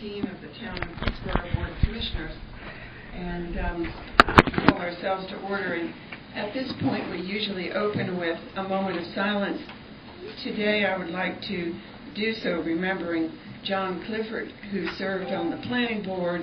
17 of the Town of Pittsboro Board of Commissioners. And um, call ourselves to order. And at this point, we usually open with a moment of silence. Today, I would like to do so remembering John Clifford, who served on the planning board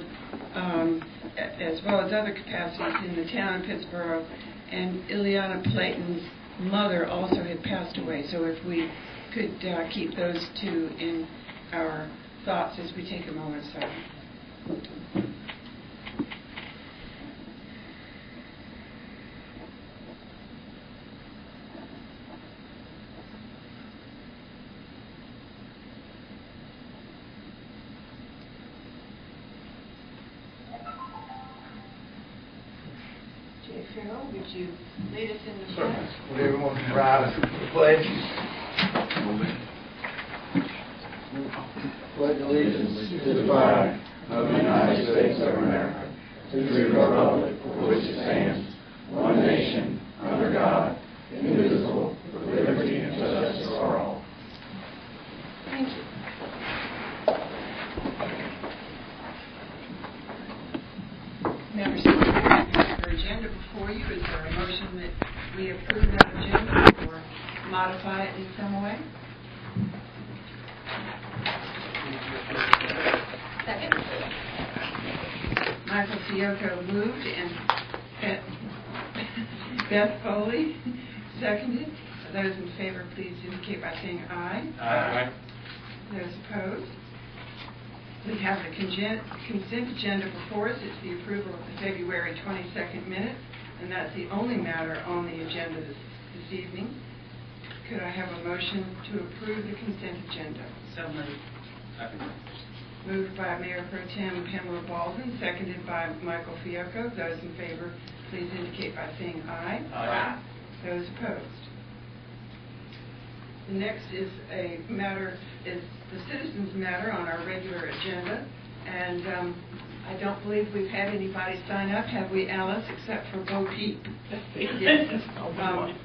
um, as well as other capacities in the town of Pittsboro. And Ileana Playton's mother also had passed away. So if we could uh, keep those two in our thoughts as we take a moment silence. 20-second minute, and that's the only matter on the agenda this this evening. Could I have a motion to approve the consent agenda? So moved. Second. Moved by Mayor Pro Tem Pamela Baldwin, seconded by Michael Fiocco. Those in favor, please indicate by saying aye. Aye. Those opposed? The next is a matter, is the citizens' matter on our regular agenda, and um, I don't believe we've had anybody sign up, have we, Alice, except for Bo Peep? Yes. Um,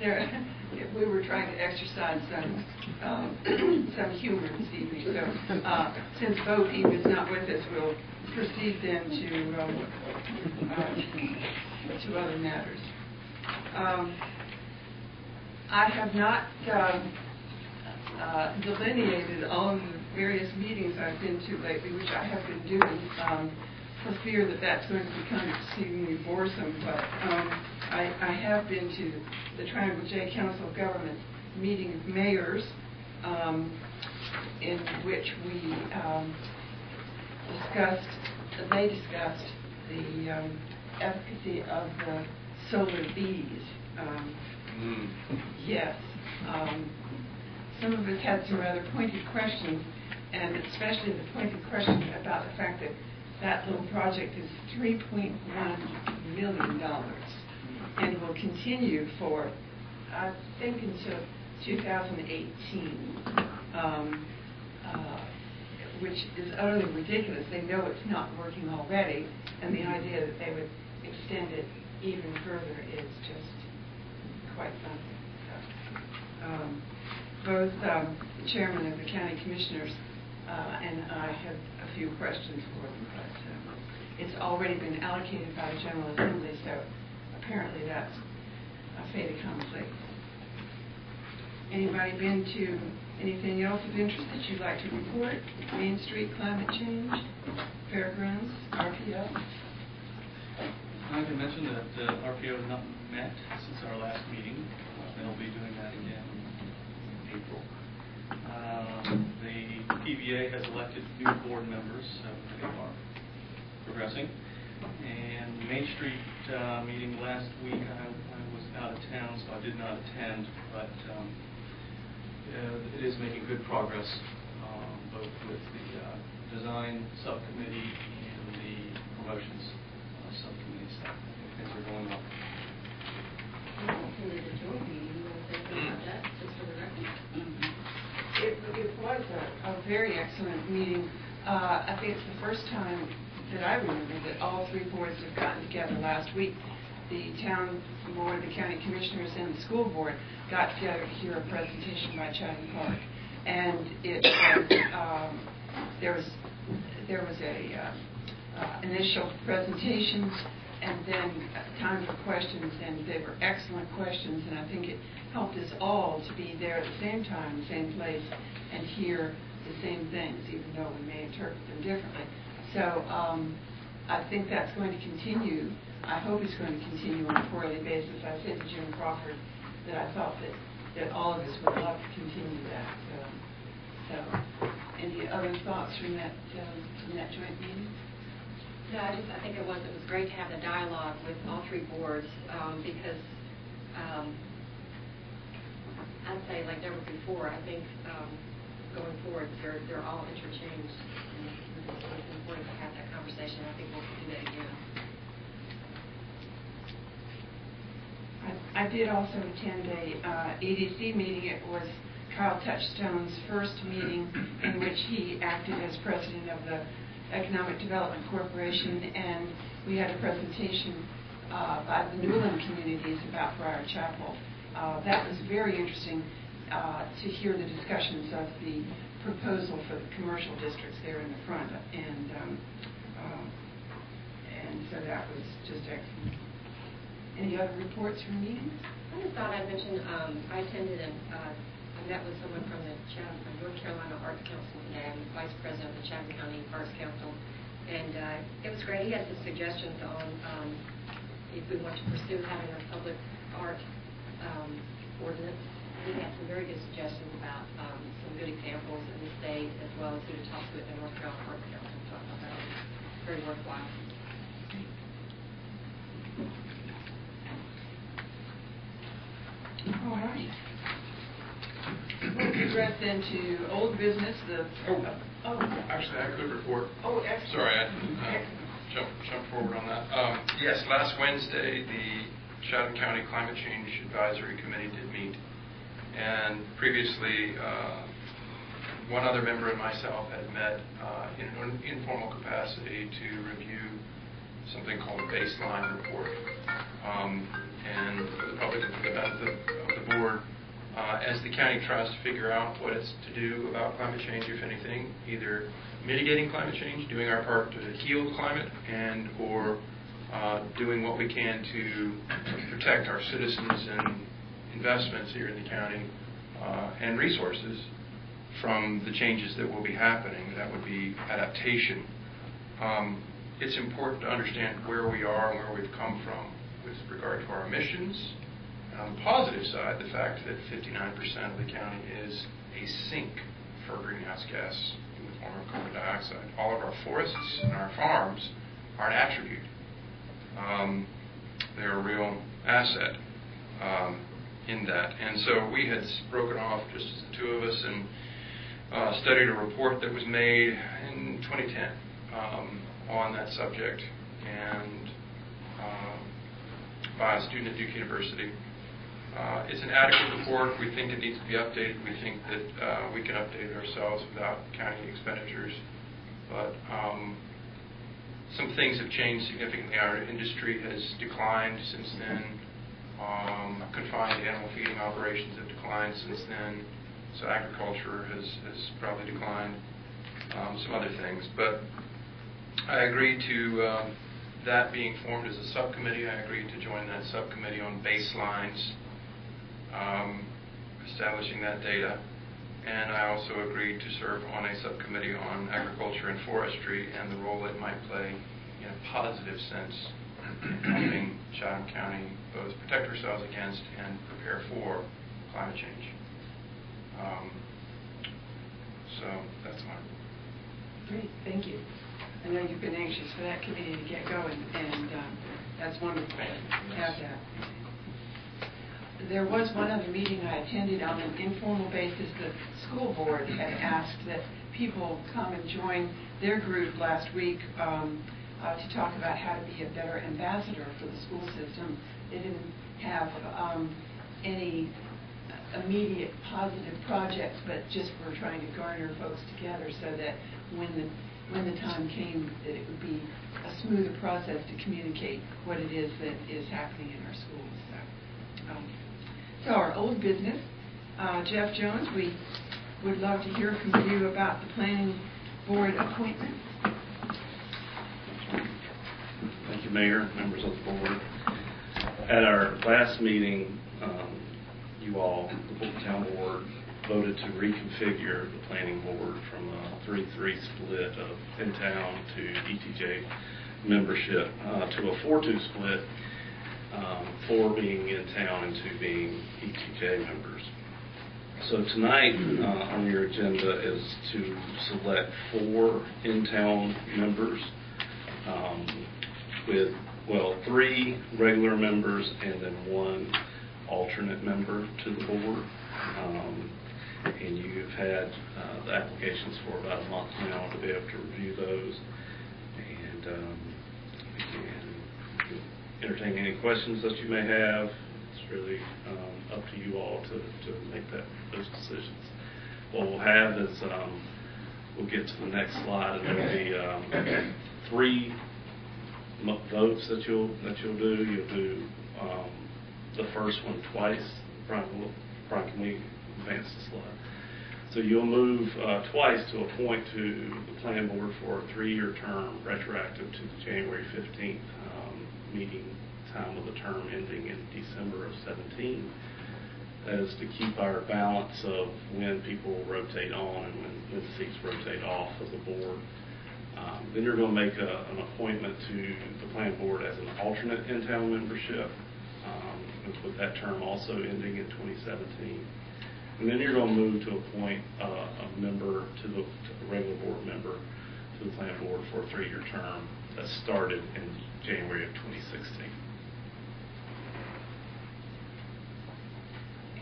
There, we were trying to exercise some, um, some humor this evening, so uh, since Bo Peep is not with us, we'll proceed then to, um, uh, to other matters. Um, I have not um, uh, delineated all of the various meetings I've been to lately, which I have been doing, um, for fear that that's going to become exceedingly boresome, but um, I I have been to the Triangle J Council of Government meeting of mayors, um, in which we um, discussed, they discussed the um, efficacy of the solar bees. Um, Yes. Um, Some of us had some rather pointed questions, and especially the pointed question about the fact that that little project is $3.1 million and will continue for, I think, until 2018, um, uh, which is utterly ridiculous. They know it's not working already, and the idea that they would extend it even further is just quite. So, um, Both um, the chairman of the county commissioners and I have a few questions for them, but um, it's already been allocated by the General Assembly, so apparently that's a fait accompli. Anybody been to anything else of interest that you'd like to report? Main Street climate change, fairgrounds, RPO? I can mention that uh, RPO has not met since our last meeting. Uh, They'll be doing that again in April. Um, The PBA has elected new board members, they are progressing. And Main Street uh, meeting last week, I I was out of town, so I did not attend, but um, uh, it is making good progress, um, both with the uh, design subcommittee and the promotions uh, subcommittee, so things are going well. It, it was a, a very excellent meeting. Uh, I think it's the first time that I remember that all three boards have gotten together last week. The town board, the county commissioners, and the school board got together to hear a presentation by Chatham Park. And it um, there was, there was a uh, uh, initial presentations and then time for questions, and they were excellent questions, and I think it helped us all to be there at the same time, same place, and hear the same things, even though we may interpret them differently. So um, I think that's going to continue. I hope it's going to continue on a quarterly basis. I said to Jim Crawford that I thought that, that all of us would love to continue that. So, so any other thoughts from that, um, from that joint meeting? No, I just, I think it was, it was great to have the dialogue with all three boards, um, because, um, I'd say like never before, I think, um, going forward, they're, they're all interchanged. And It's important to have that conversation, I think we'll do that again. I I did also attend a uh, EDC meeting. It was Kyle Touchstone's first meeting in which he acted as president of the Economic Development Corporation, and we had a presentation uh, by the Newland communities about Briar Chapel. Uh, That was very interesting uh, to hear the discussions of the proposal for the commercial districts there in the front, and um, um, and so that was just excellent. Any other reports from meetings? I just thought I'd mention, um, I attended uh, I met with someone from the Chatham, North Carolina Arts Council today. I'm the vice president of the Chatham County Arts Council. And, uh, it was great. He had some suggestions on, um, if we want to pursue having a public art, um, ordinance. He had some very good suggestions about, um, some good examples in the state as well as who to talk to at the North Carolina Arts Council. So I thought that was very worthwhile. All right. We'll progress then to old business, the, Oh. oh, Actually, I could report. oh, excellent. Sorry, I uh, jumped jumped forward on that. Um, Yes, last Wednesday, the Chatham County Climate Change Advisory Committee did meet. And previously, uh, one other member and myself had met uh, in an informal capacity to review something called a baseline report. Um, And for the public, for the benefit of the board, uh, as the county tries to figure out what it's to do about climate change, if anything, either mitigating climate change, doing our part to heal climate, and/or doing what we can to protect our citizens and investments here in the county uh, and resources from the changes that will be happening. That would be adaptation. Um, It's important to understand where we are and where we've come from with regard to our emissions, and on the positive side, the fact that 59% of the county is a sink for greenhouse gas in the form of carbon dioxide. All of our forests and our farms are an attribute. Um, They're a real asset um, in that. And so we had broken off, just the two of us, and uh, studied a report that was made in 2010 um, on that subject. And um, by a student at Duke University. Uh, It's an adequate report. We think it needs to be updated. We think that uh, we can update it ourselves without county expenditures. But um, some things have changed significantly. Our industry has declined since then. Um, Confined animal feeding operations have declined since then. So agriculture has has probably declined. Um, Some other things. But I agree to um, that being formed as a subcommittee. I agreed to join that subcommittee on baselines, um, establishing that data. And I also agreed to serve on a subcommittee on agriculture and forestry and the role it might play in a positive sense in helping Chatham County both protect ourselves against and prepare for climate change. Um, So that's my Great, thank you. I know you've been anxious for that committee to get going, and um, that's wonderful to have that. There was one other meeting I attended on an informal basis. The school board had asked that people come and join their group last week um, uh, to talk about how to be a better ambassador for the school system. They didn't have um, any immediate positive projects, but just were trying to garner folks together so that when the, when the time came, that it would be a smoother process to communicate what it is that is happening in our schools. So our old business, uh, Jeff Jones, we would love to hear from you about the planning board appointment. Thank you, Mayor, members of the board. At our last meeting, um, you all, the town board, voted to reconfigure the planning board from a 3-3 split of in-town to ETJ membership uh, to a 4-2 split um, four being in-town and two being ETJ members. So tonight, uh, on your agenda is to select four in-town members um, with, well, three regular members and then one alternate member to the board. Um, And you've had uh, the applications for about a month now to be able to review those. And um, entertain any questions that you may have. It's really um, up to you all to, to make that, those decisions. What we'll have is, um, we'll get to the next slide, and there'll be um, three votes that you'll, that you'll do. You'll do um, the first one twice. Brian, will- Brian, can we advance the slide? So you'll move uh, twice to appoint to the plan board for a three-year term retroactive to January 15th um, meeting time with the term ending in December of 17. That is to keep our balance of when people rotate on and when, when seats rotate off of the board. Um, Then you're going to make a- an appointment to the plan board as an alternate in-town membership, um, with- with that term also ending in 2017. And then you're going to move to appoint uh, a member to the, to the regular board member to the plan board for a three-year term that started in January of 2016.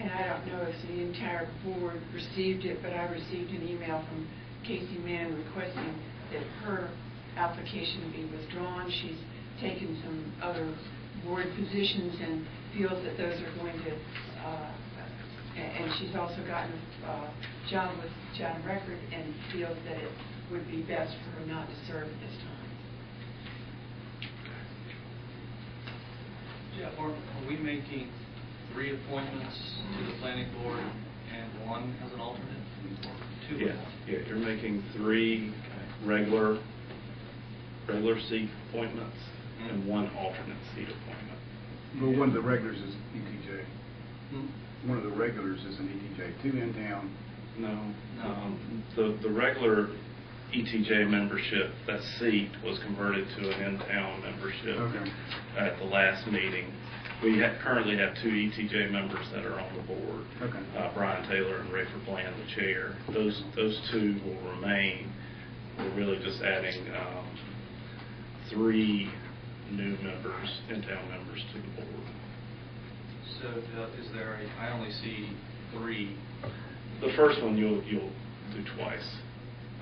And I don't know if the entire board received it, but I received an email from Casey Mann requesting that her application be withdrawn. She's taken some other board positions and feels that those are going to, uh, and she's also gotten a job with John Record and feels that it would be best for her not to serve at this time. Jeff, are are we making three appointments to the planning board and one as an alternate? Or two? Yeah, yeah, you're making three regular, regular seat appointments and one alternate seat appointment. Well, one of the regulars is ETJ. Hmm? One of the regulars is an ETJ, two in town. No, No. um, the, the regular ETJ membership, that seat was converted to an in-town membership Okay. at the last meeting. We ha- currently have two ETJ members that are on the board. Okay. Uh, Brian Taylor and Rayford Bland, the chair. Those, those two will remain. We're really just adding um, three new members, in-town members to the board. So uh, is there a, I only see three. The first one you'll, you'll do twice.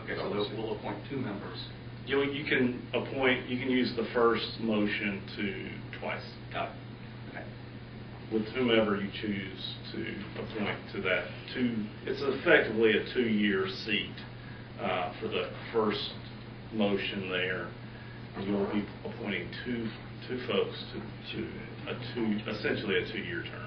Okay, so those- we'll appoint two members. You, you can appoint, you can use the first motion to twice. Got it. Okay. with whomever you choose to appoint to that two, it's effectively a two-year seat uh, for the first motion there. You'll be appointing two, two folks to, to a two, essentially a two-year term.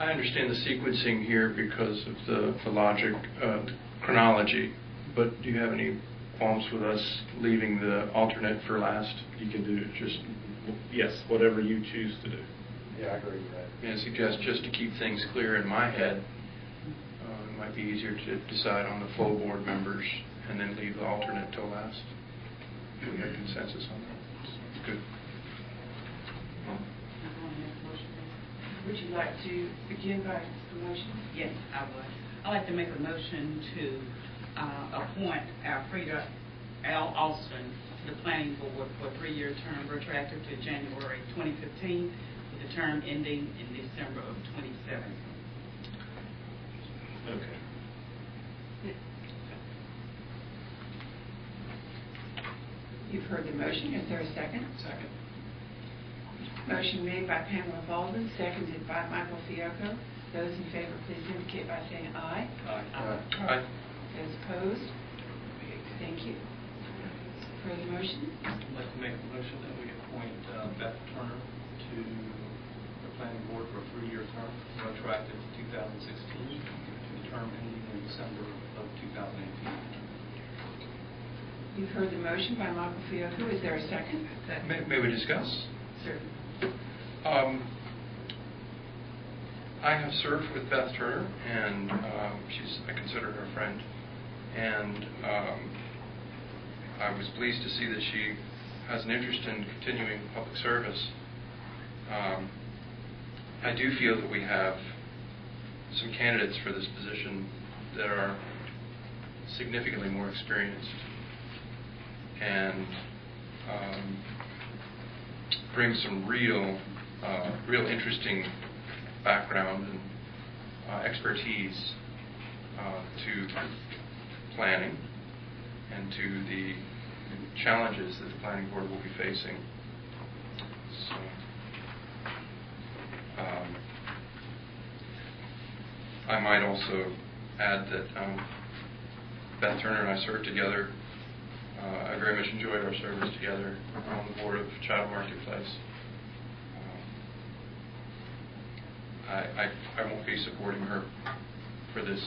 I understand the sequencing here because of the, the logic, uh, chronology, but do you have any qualms with us leaving the alternate for last? You can do just, yes, whatever you choose to do. Yeah, I agree with that. May I suggest, just to keep things clear in my head, uh, it might be easier to decide on the full board members and then leave the alternate till last. Do we have consensus on that? Good. Would you like to begin by the motion? Yes, I would. I'd like to make a motion to uh, appoint Alfreda L. Austin to the planning board for a three-year term retroactive to January 2015, with the term ending in December of 2017. Okay. You've heard the motion. Is there a second? Second. Motion made by Pamela Baldwin, seconded by Michael Fiocco. Those in favor, please indicate by saying aye. Aye. Aye. Those opposed? Thank you. Further motion? I'd like to make a motion that we appoint uh, Beth Turner to the planning board for a three-year term, retroactive to 2016, to the term ending in December of 2018. You've heard the motion by Michael Fiocco. Is there a second? May may we discuss? Certainly. Um, I have served with Beth Turner, and um, she's, I consider her a friend. And um, I was pleased to see that she has an interest in continuing public service. Um, I do feel that we have some candidates for this position that are significantly more experienced and um, bring some real, uh, real interesting background and uh, expertise uh, to planning and to the challenges that the planning board will be facing. So, um, I might also add that um, Beth Turner and I served together. Uh, I very much enjoyed our service together on the board of Child Marketplace. Um, I, I, I won't be supporting her for this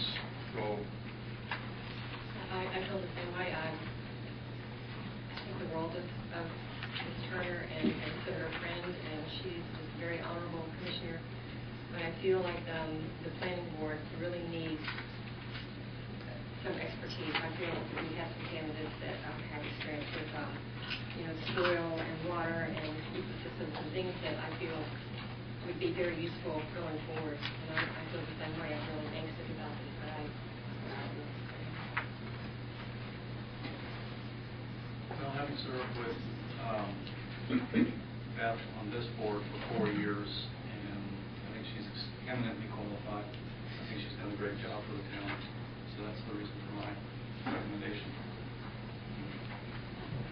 role. I, I feel the same way. I, I think the world of, of Ms. Turner and consider her friend, and she's a very honorable commissioner. But I feel like um, the planning board really needs some expertise. I feel that we have some candidates that um, have experience with, um, you know, soil and water and ecosystems and things that I feel would be very useful going forward. And I, I feel the same way. I'm really anxious about this, but I, um, Well, having served with um, Beth on this board for four years, and I think she's eminently qualified. I think she's done a great job for the town, so that's the reason for my recommendation.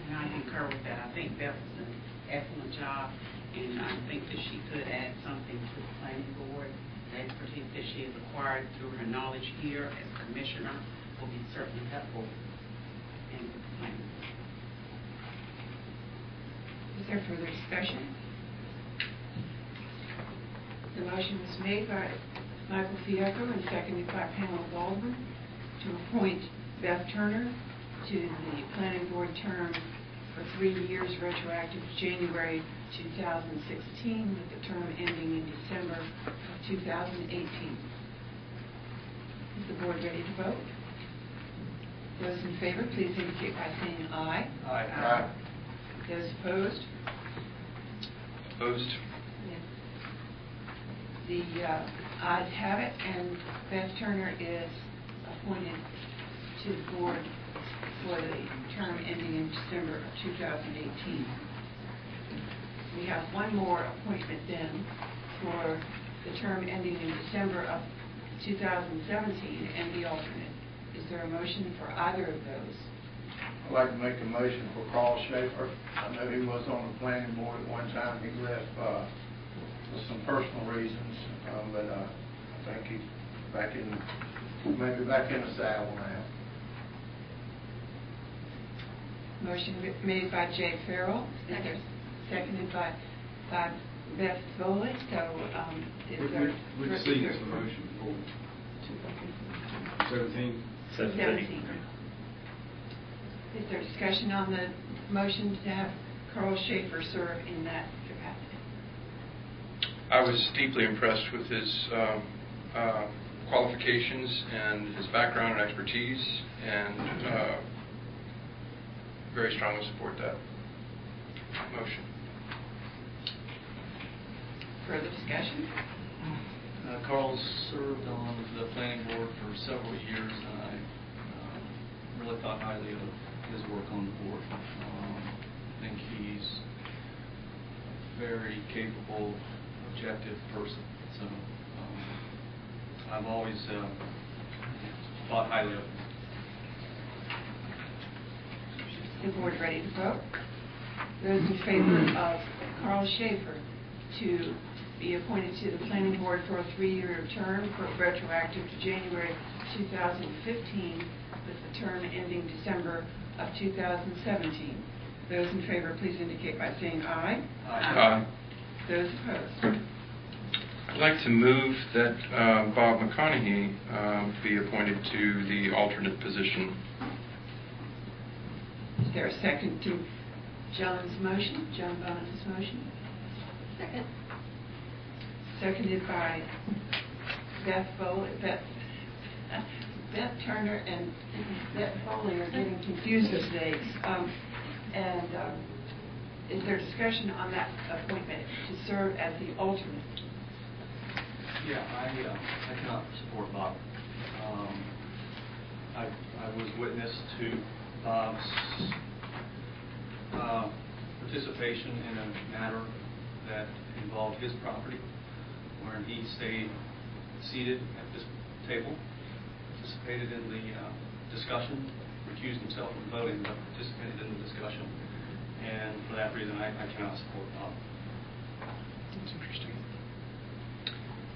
And I concur with that. I think Beth does an excellent job, and I think that she could add something to the planning board. The expertise that she has acquired through her knowledge here as commissioner will be certainly helpful in the planning. Is there further discussion? The motion was made by Michael Fiocco and seconded by Pamela Baldwin to appoint Beth Turner to the planning board term for three years retroactive to January 2016 with the term ending in December of 2018. Is the board ready to vote? Those in favor, please indicate by saying aye. Aye. Those opposed? Opposed? The uh, ayes have it, and Beth Turner is appointed to the board for the term ending in December of 2018. We have one more appointment then for the term ending in December of 2017 and the alternate. Is there a motion for either of those? I'd like to make a motion for Carl Schaefer. I know he was on the planning board at one time. He left uh, for some personal reasons, um, but uh, I think he's back in, maybe back in the saddle now. Motion made by Jay Farrell. Is there- Second. Seconded by, by Beth Foley, so, um, is Which- there... Which which seat is the motion for? Seventeen? Seventeen. Is there discussion on the motion to have Carl Schaefer serve in that capacity? I was deeply impressed with his um, uh, qualifications and his background and expertise, and uh, very strongly support that motion. Further discussion? Uh, Carl's served on the planning board for several years, and I um, really thought highly of his work on the board. Um, I think he's a very capable, objective person, so um, I've always uh, thought highly of him. Is The board ready to vote? Those in favor of Carl Schaefer to be appointed to the planning board for a three-year term for retroactive to January 2015 with the term ending December of 2017. Those in favor, please indicate by saying aye. Aye. Those opposed? I'd like to move that uh, Bob McConaughey um, be appointed to the alternate position. Is Is there a second to John's motion, John Bonitz's motion? Second. Seconded by Beth Foley, Beth, Beth Turner and Beth Foley are getting confused these days. Um, And um, is there discussion on that appointment to serve as the alternate? Yeah, I, uh, I cannot support Bob. Um, I, I was witness to Bob's, uh, participation in a matter that involved his property, where he stayed seated at this table, participated in the, uh, discussion, recused himself from voting, but participated in the discussion. And for that reason, I, I cannot support Bob. That's interesting.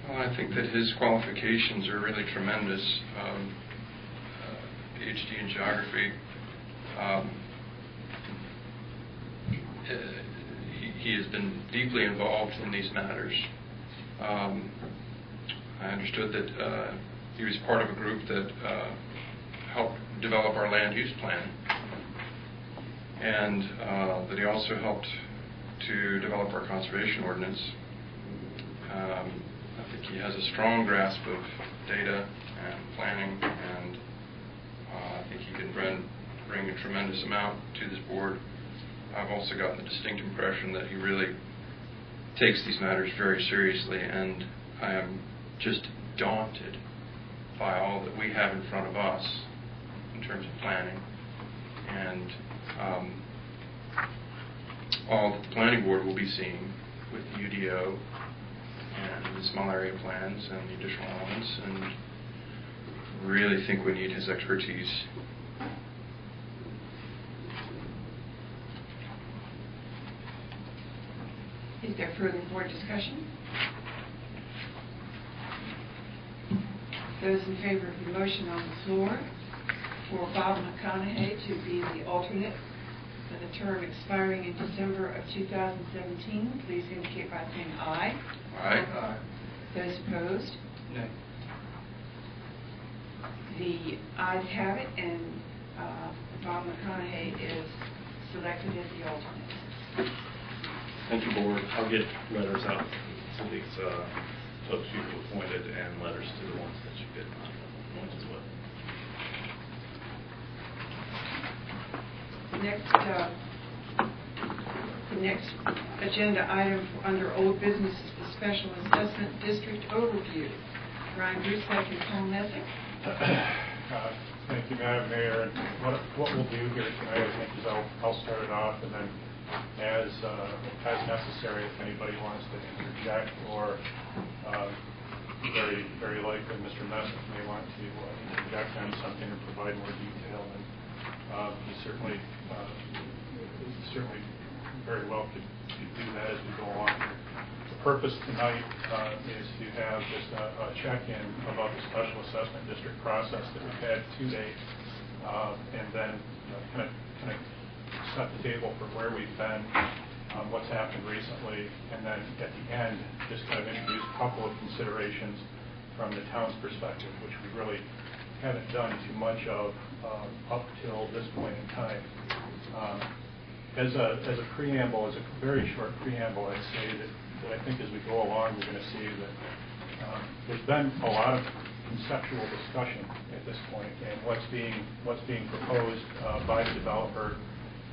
Well, I think that his qualifications are really tremendous. Um, uh, PhD in geography. Um, uh, he, he has been deeply involved in these matters. Um, I understood that uh, he was part of a group that uh, helped develop our land use plan, and uh, that he also helped to develop our conservation ordinance. Um, I think he has a strong grasp of data and planning, and uh, I think he can bring, bring a tremendous amount to this board. I've also gotten the distinct impression that he really takes these matters very seriously, and I am just daunted by all that we have in front of us in terms of planning and um, all that the planning board will be seeing with the UDO and the small area plans and the additional elements, and really think we need his expertise. Is there further board discussion? Those in favor of the motion on the floor for Bob McConaughey to be the alternate for the term expiring in December of 2017, please indicate by saying aye. Aye. Those opposed? Nay. The ayes have it, and uh, Bob McConaughey is selected as the alternate. Thank you, board. I'll get letters out to these uh, folks you've appointed and letters to the ones that you did not appoint as well. Next, uh, the next agenda item under old business is the special assessment district overview. Brian Gruesbeck and Paul Messick. Uh, Thank you, Madam Mayor. And What what we'll do here tonight, I think, is I'll I'll start it off, and then as uh, as necessary, if anybody wants to interject, or uh, very very likely Mr. Messick may want to uh, interject on something or provide more detail, and uh, he certainly, uh, certainly very well could do that as we go along. The purpose tonight uh, is to have just a a check-in about the special assessment district process that we've had to date, and then kind of, kind of set the table for where we've been, um, what's happened recently, and then at the end, just kind of introduce a couple of considerations from the town's perspective, which we really haven't done too much of um, up till this point in time. Um, As a, as a preamble, as a very short preamble, I'd say that, that I think as we go along, we're going to see that um, there's been a lot of conceptual discussion at this point, and what's being, what's being proposed uh, by the developer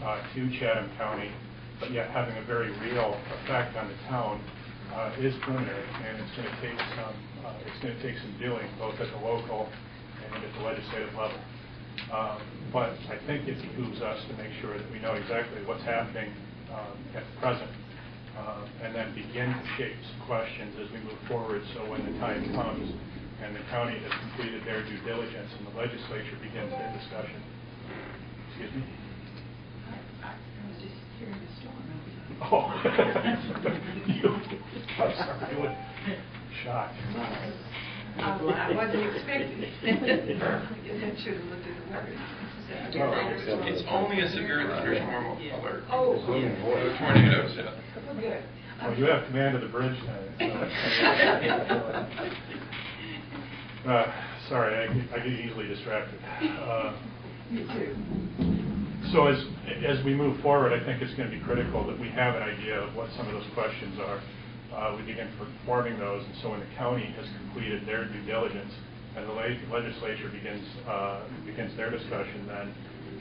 uh, to Chatham County, but yet having a very real effect on the town, uh, is preliminary, and it's going to take some, uh, it's going to take some doing, both at the local and at the legislative level. Um, But I think it behooves us to make sure that we know exactly what's happening um, at present, uh, and then begin to shape some questions as we move forward, so when the time comes and the county has completed their due diligence and the legislature begins their discussion. Excuse me? I I was just hearing the storm. Oh. You- I'm sorry, I was shocked. Um, I wasn't expecting it. I should have looked at the weather. It's only a severe thunderstorm alert. Oh, No tornadoes yet. Well, good. Well, you have command of the bridge now. Uh, Sorry, I get- I get easily distracted. Uh, Me too. So as, as we move forward, I think it's going to be critical that we have an idea of what some of those questions are. Uh, We begin forming those, and so when the county has completed their due diligence, and the le- legislature begins, uh, begins their discussion, then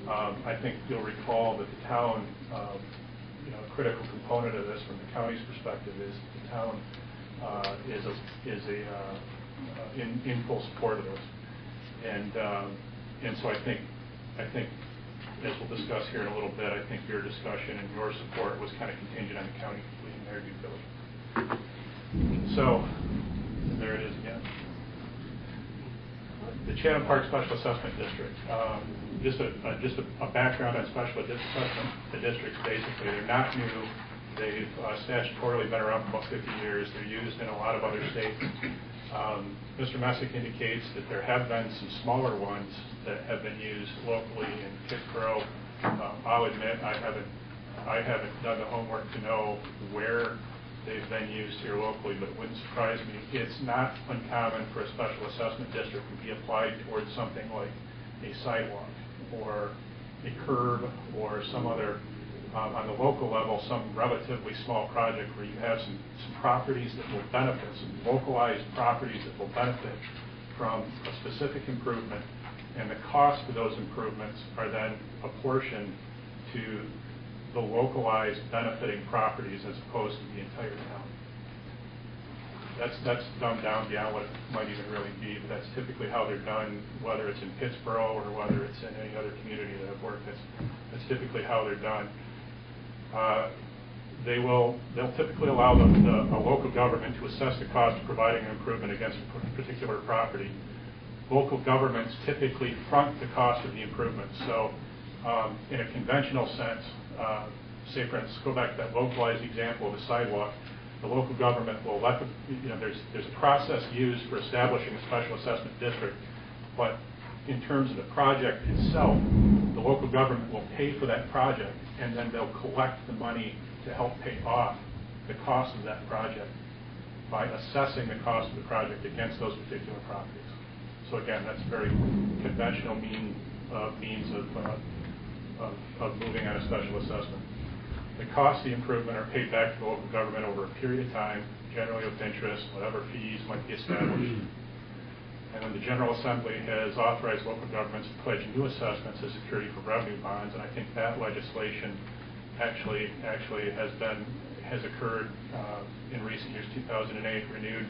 um, I think you'll recall that the town, um, you know, a critical component of this from the county's perspective is the town uh, is a, is a, uh, in, in full support of this. And, um, and so I think, I think, as we'll discuss here in a little bit, I think your discussion and your support was kind of contingent on the county completing their due diligence. So, there it is again. The Chatham Park Special Assessment District, um, just a, a- just a a background on special assessment, the districts, basically, they're not new. They've uh, statutorily been around for about 50 years. They're used in a lot of other states. Um, Mr. Messick indicates that there have been some smaller ones that have been used locally in Pittsboro. Um, I'll admit, I haven't, I haven't done the homework to know where they've been used here locally, but it wouldn't surprise me. It's not uncommon for a special assessment district to be applied towards something like a sidewalk or a curb or some other, on the local level, some relatively small project where you have some, some properties that will benefit, some localized properties that will benefit from a specific improvement, and the cost of those improvements are then apportioned to the localized benefiting properties as opposed to the entire town. That's, that's dumbed down beyond what it might even really be, but that's typically how they're done, whether it's in Pittsboro or whether it's in any other community that I've worked, that's, that's typically how they're done. Uh, They will, they'll typically allow the, the, a local government to assess the cost of providing an improvement against a particular property. Local governments typically front the cost of the improvement, so, um, in a conventional sense, uh, say for instance, go back to that localized example of a sidewalk, the local government will let the, you know, there's, there's a process used for establishing a special assessment district, but in terms of the project itself, the local government will pay for that project, and then they'll collect the money to help pay off the cost of that project by assessing the cost of the project against those particular properties. So again, that's very conventional mean, uh, means of, uh, of, of moving on a special assessment. The cost of the improvement are paid back to the local government over a period of time, generally with interest, whatever fees might be established. And then the General Assembly has authorized local governments to pledge new assessments as security for revenue bonds, and I think that legislation actually, actually has been, has occurred uh, in recent years, 2008, renewed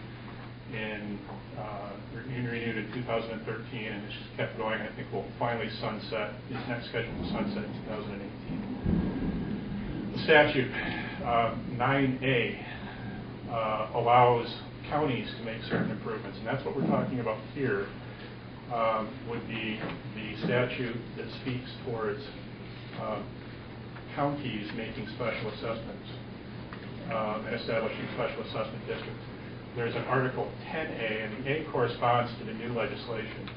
in, uh, renewed in 2013, and it's just kept going. I think we'll finally sunset, is next scheduled to sunset in 2018. The statute, uh, 9A, uh, allows counties to make certain improvements, and that's what we're talking about here, um, would be the statute that speaks towards um, counties making special assessments um, and establishing special assessment districts. There's an Article 10A, and the A corresponds to the new legislation.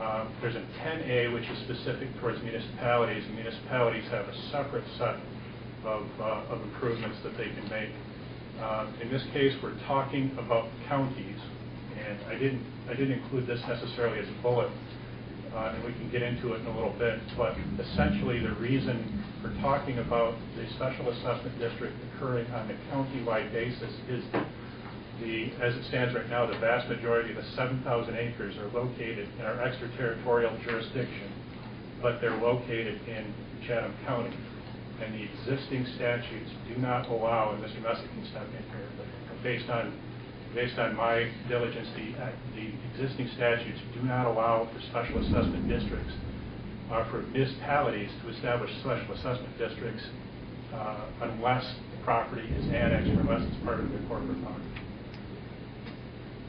Um, There's a 10A which is specific towards municipalities, and municipalities have a separate set of, uh, of improvements that they can make. Um, In this case, we're talking about counties, and I didn't, I didn't include this necessarily as a bullet, uh, and we can get into it in a little bit, but essentially, the reason for talking about the special assessment district occurring on a county-wide basis is the, as it stands right now, the vast majority of the 7,000 acres are located in our extraterritorial jurisdiction, but they're located in Chatham County. And the existing statutes do not allow, and Mr. Messick can step in here, but based on, based on my diligence, the, uh, the existing statutes do not allow for special assessment districts, uh, for municipalities to establish special assessment districts uh, unless the property is annexed or unless it's part of their corporate boundary.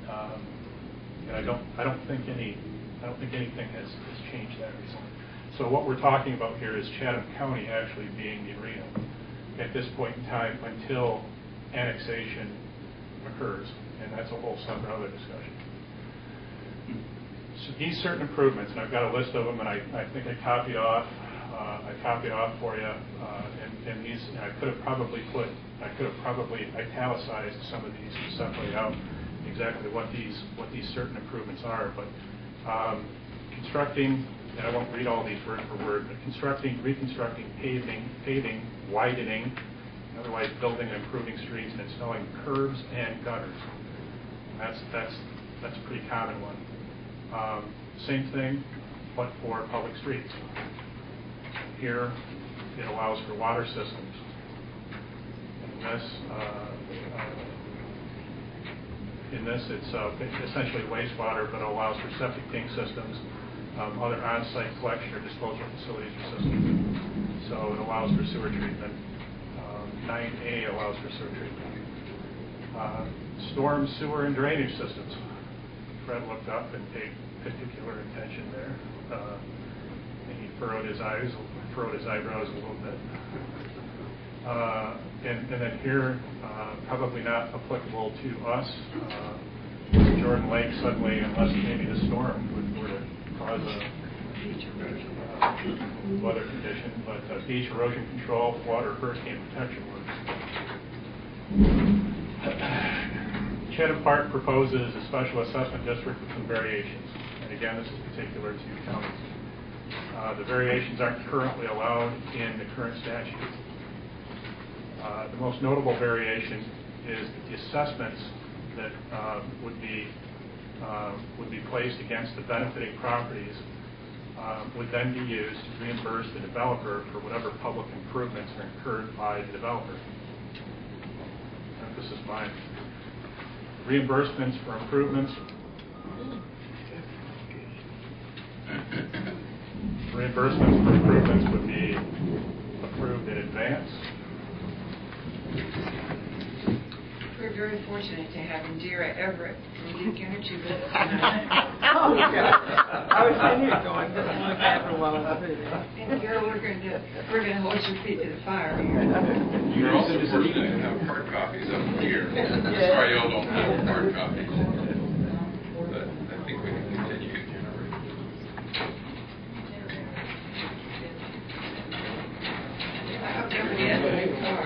Um, And I don't, I don't think any, I don't think anything has, has changed that recently. So what we're talking about here is Chatham County actually being the arena at this point in time until annexation occurs, and that's a whole separate other discussion. So these certain improvements, and I've got a list of them, and I, I think I copied off, uh, I copied off for you, uh, and, and these, and I could have probably put, I could have probably italicized some of these to separate out exactly what these, what these certain improvements are, but, um, constructing and I won't read all these word for word, but constructing, reconstructing, paving, paving, widening, otherwise building and improving streets and installing curbs and gutters. That's, that's, that's a pretty common one. Um, Same thing, but for public streets. Here, it allows for water systems. In this, uh, uh, in this, it's uh, essentially wastewater, but it allows for septic tank systems, um, other on-site collection or disposal facilities or systems. So it allows for sewer treatment. Um, 9A allows for sewer treatment. Uh, Storm sewer and drainage systems. Fred looked up and paid particular attention there. Uh, And he furrowed his eyes, furrowed his eyebrows a little bit. Uh, And and then here, uh, probably not applicable to us, uh, Jordan Lake suddenly, unless maybe the storm would cause a uh, weather condition, but uh, beach erosion control, water hurricane protection works. Chatham Park proposes a special assessment district with some variations. And again, this is particular to counties. Uh, The variations aren't currently allowed in the current statute. Uh, The most notable variation is the assessments that uh, would be, would be placed against the benefiting properties uh, would then be used to reimburse the developer for whatever public improvements are incurred by the developer. Emphasis mine. Reimbursements for improvements. Reimbursements for improvements would be approved in advance. We're very fortunate to have Indira Everett from Duke Energy with us tonight. Oh, God. I was sitting here going, this is what happened while I was sitting. Indira, we're going to, we're going to hold your feet to the fire here. You're also fortunate to have hard copies up here. Sorry, y'all don't have hard copies. But I think we can continue. I hope nobody has a new car.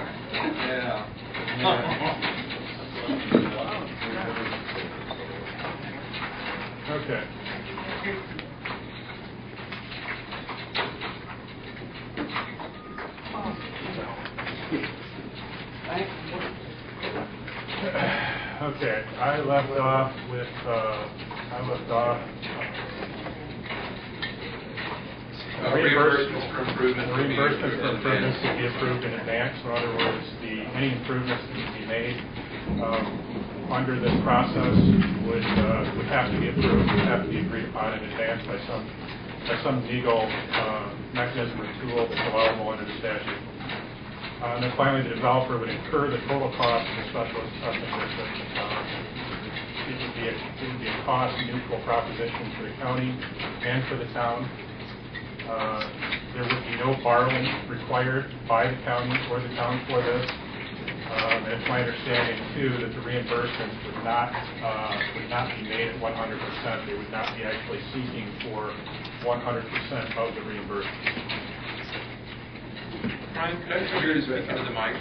Okay. Okay, I left off with, uh, I left off. Uh, Reimbursements for improvement. would be Reimbursements for in improvements advance. to be approved in advance. In other words, the, any improvements need to be made um, under this process would, uh, would have to be approved, would have to be agreed upon in advance by some, by some legal uh, mechanism or tool that's allowable under the statute. Uh, And then finally, the developer would incur the total cost of the special assessment district. Uh, It would be, a- it would be a cost neutral proposition for the county and for the town. Uh, There would be no borrowing required by the county or the town for this. Um, And it's my understanding, too, that the reimbursements would not, uh, would not be made at 100%. They would not be actually seeking for 100% of the reimbursement. Brian, could I come here to speak into the mic?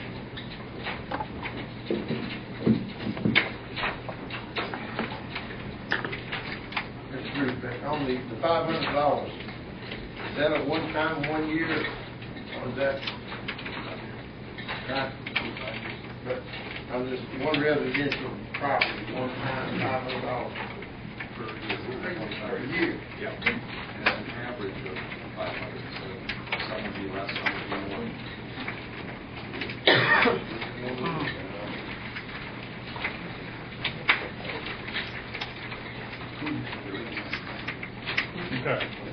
Mr. Bruce, on the, the five hundred dollars, is that a one-time, one year, or is that? Right, but on this one residential property, one time, five hundred dollars per year. Yeah, and an average of five hundred, so some would be less, some would be more. Hmm. Okay.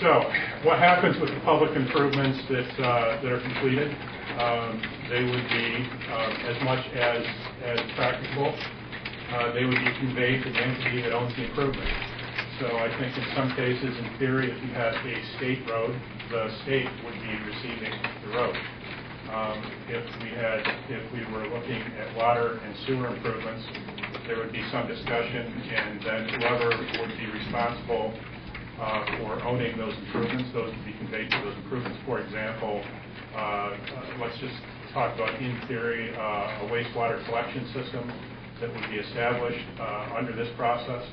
So, what happens with the public improvements that, uh, that are completed? Um, They would be, um, as much as, as practicable, uh, they would be conveyed to the entity that owns the improvement. So I think in some cases, in theory, if you had a state road, the state would be receiving the road. Um, If we had, if we were looking at water and sewer improvements, there would be some discussion, and then whoever would be responsible uh, for owning those improvements, those would be conveyed to those improvements. For example, uh, let's just talk about, in theory, uh, a wastewater collection system that would be established uh, under this process.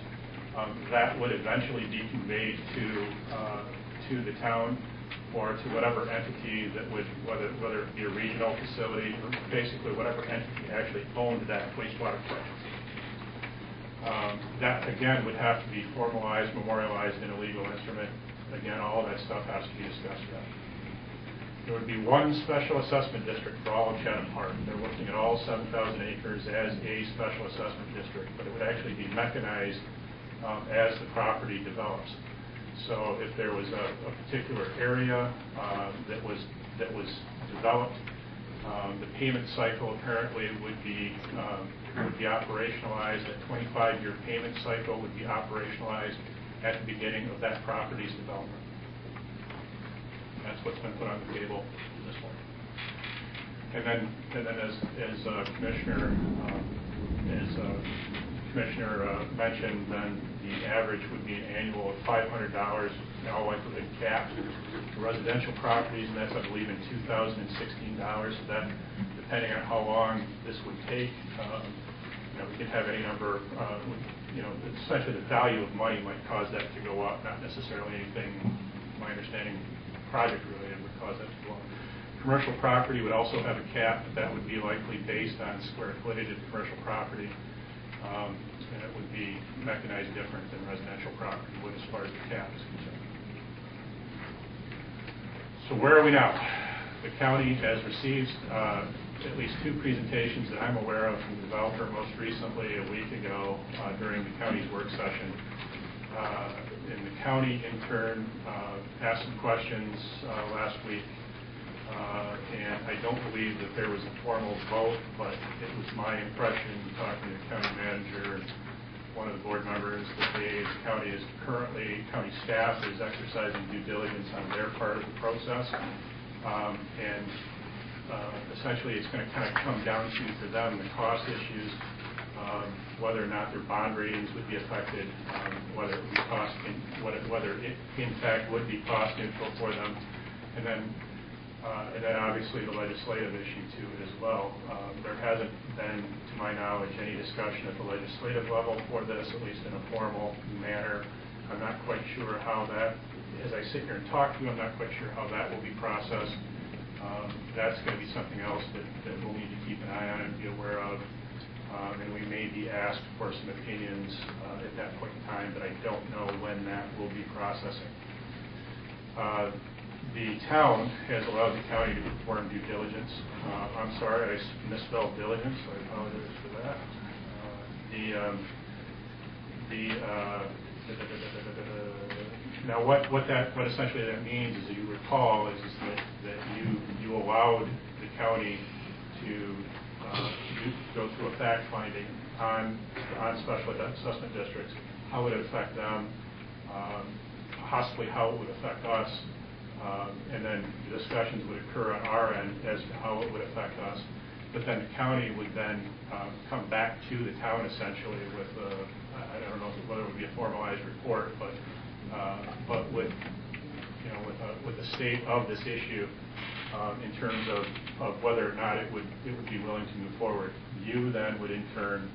um, that would eventually be conveyed to, uh, to the town or to whatever entity that would, whether, whether it be a regional facility, or basically whatever entity actually owned that wastewater plant. Um, That, again, would have to be formalized, memorialized in a legal instrument. Again, all that stuff has to be discussed yet. There would be one special assessment district for all of Chatham Park. They're looking at all 7,000 acres as a special assessment district, but it would actually be mechanized um, as the property develops. So if there was a a particular area uh, that was, that was developed, um, the payment cycle apparently would be, um, would be operationalized, a 25-year payment cycle would be operationalized at the beginning of that property's development. That's what's been put on the table in this one. And then, and then as, as uh, Commissioner, um, as uh, Commissioner uh, mentioned, then the average would be an annual of $500, in all likelihood capped for residential properties, and that's, I believe, in 2016 dollars. So that, depending on how long this would take, um, you know, we could have any number, uh, would- you know, essentially the value of money might cause that to go up, not necessarily anything, my understanding, project related would cause that to go up. Commercial property would also have a cap, but that would be likely based on square footage of commercial property. Um, And it would be mechanized different than residential property would as far as the cap is concerned. So where are we now? The county has received uh, at least two presentations that I'm aware of from the developer, most recently a week ago uh, during the county's work session. Uh, And the county in turn uh, asked some questions uh, last week, and I don't believe that there was a formal vote, but it was my impression, talking to the county manager and one of the board members, that the county is currently, county staff is exercising due diligence on their part of the process. Um, And uh, essentially, it's going to kind of come down to, for them, the cost issues, um, whether or not their bond ratings would be affected, um, whether it would be cost, in- whether whether it in fact would be cost neutral for them. And then, uh, and then obviously the legislative issue too as well. Um, There hasn't been, to my knowledge, any discussion at the legislative level for this, at least in a formal manner. I'm not quite sure how that, as I sit here and talk to you, I'm not quite sure how that will be processed. Um, That's going to be something else that, that we'll need to keep an eye on and be aware of. Um, And we may be asked for some opinions uh, at that point in time, but I don't know when that will be processing. Uh, The town has allowed the county to perform due diligence. Uh, I'm sorry, I misspelled diligence, I apologize for that. Uh, The, um, the, uh, now what, what that, what essentially that means, as you recall, is is that, that you, you allowed the county to uh, go through a fact finding on, on special assessment districts, how would it affect them, um, possibly how it would affect us, um, and then the discussions would occur on our end as to how it would affect us. But then the county would then uh, come back to the town essentially with, a- I don't know whether it would be a formalized report, but, uh, but with, you know, with, a- with the state of this issue um, in terms of, of whether or not it would, it would be willing to move forward. You then would in turn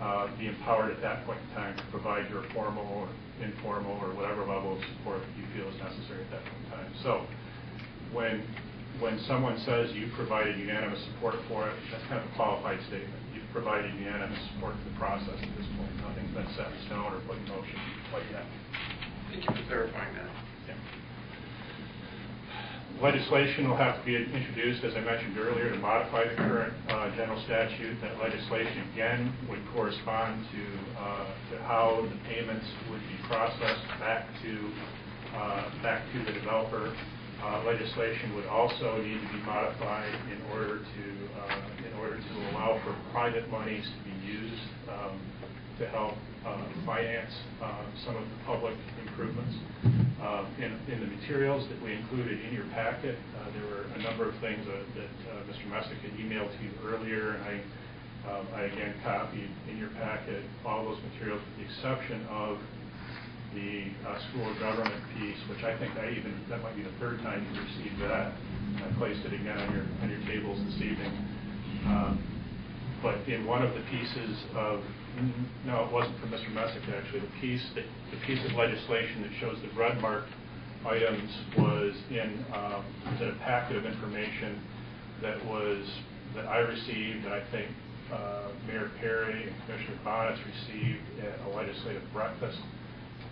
uh, be empowered at that point in time to provide your formal or informal or whatever level of support you feel is necessary at that point in time. So when, when someone says you provided unanimous support for it, that's kind of a qualified statement. You've provided unanimous support for the process at this point. Nothing's been set in stone or put in motion like that. Thank you for clarifying that. Legislation will have to be introduced, as I mentioned earlier, to modify the current uh, general statute. That legislation, again, would correspond to uh, to how the payments would be processed back to, uh, back to the developer. Uh, Legislation would also need to be modified in order to, uh, in order to allow for private monies to be used um, to help uh, finance uh, some of the public improvements. Uh, In in the materials that we included in your packet, there were a number of things that that, Mr. Messick had emailed to you earlier, and I um, I again copied in your packet all those materials with the exception of the uh, school of government piece, which I think I even, that might be the third time you received that. I placed it again on your on your tables this evening. Um, but in one of the pieces of No, it wasn't from Mr. Messick, actually. The piece, that- the piece of legislation that shows the red marked items was in, um, was in a packet of information that was, that I received, and I think uh, Mayor Perry and Commissioner Bonitz received at a legislative breakfast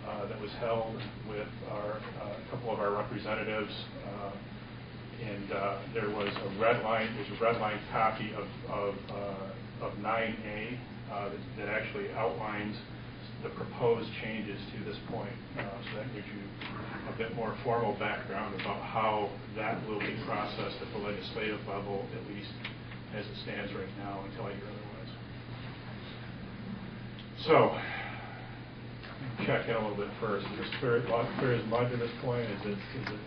uh, that was held with our, uh, a couple of our representatives. uh, And uh, there was a red line, there's a red line copy of, of, uh, of 9A uh, that- that actually outlines the proposed changes to this point. Uh, So that gives you a bit more formal background about how that will be processed at the legislative level, at least as it stands right now, until I hear otherwise. So, check in a little bit first. Is this clear, as mud to this point? Is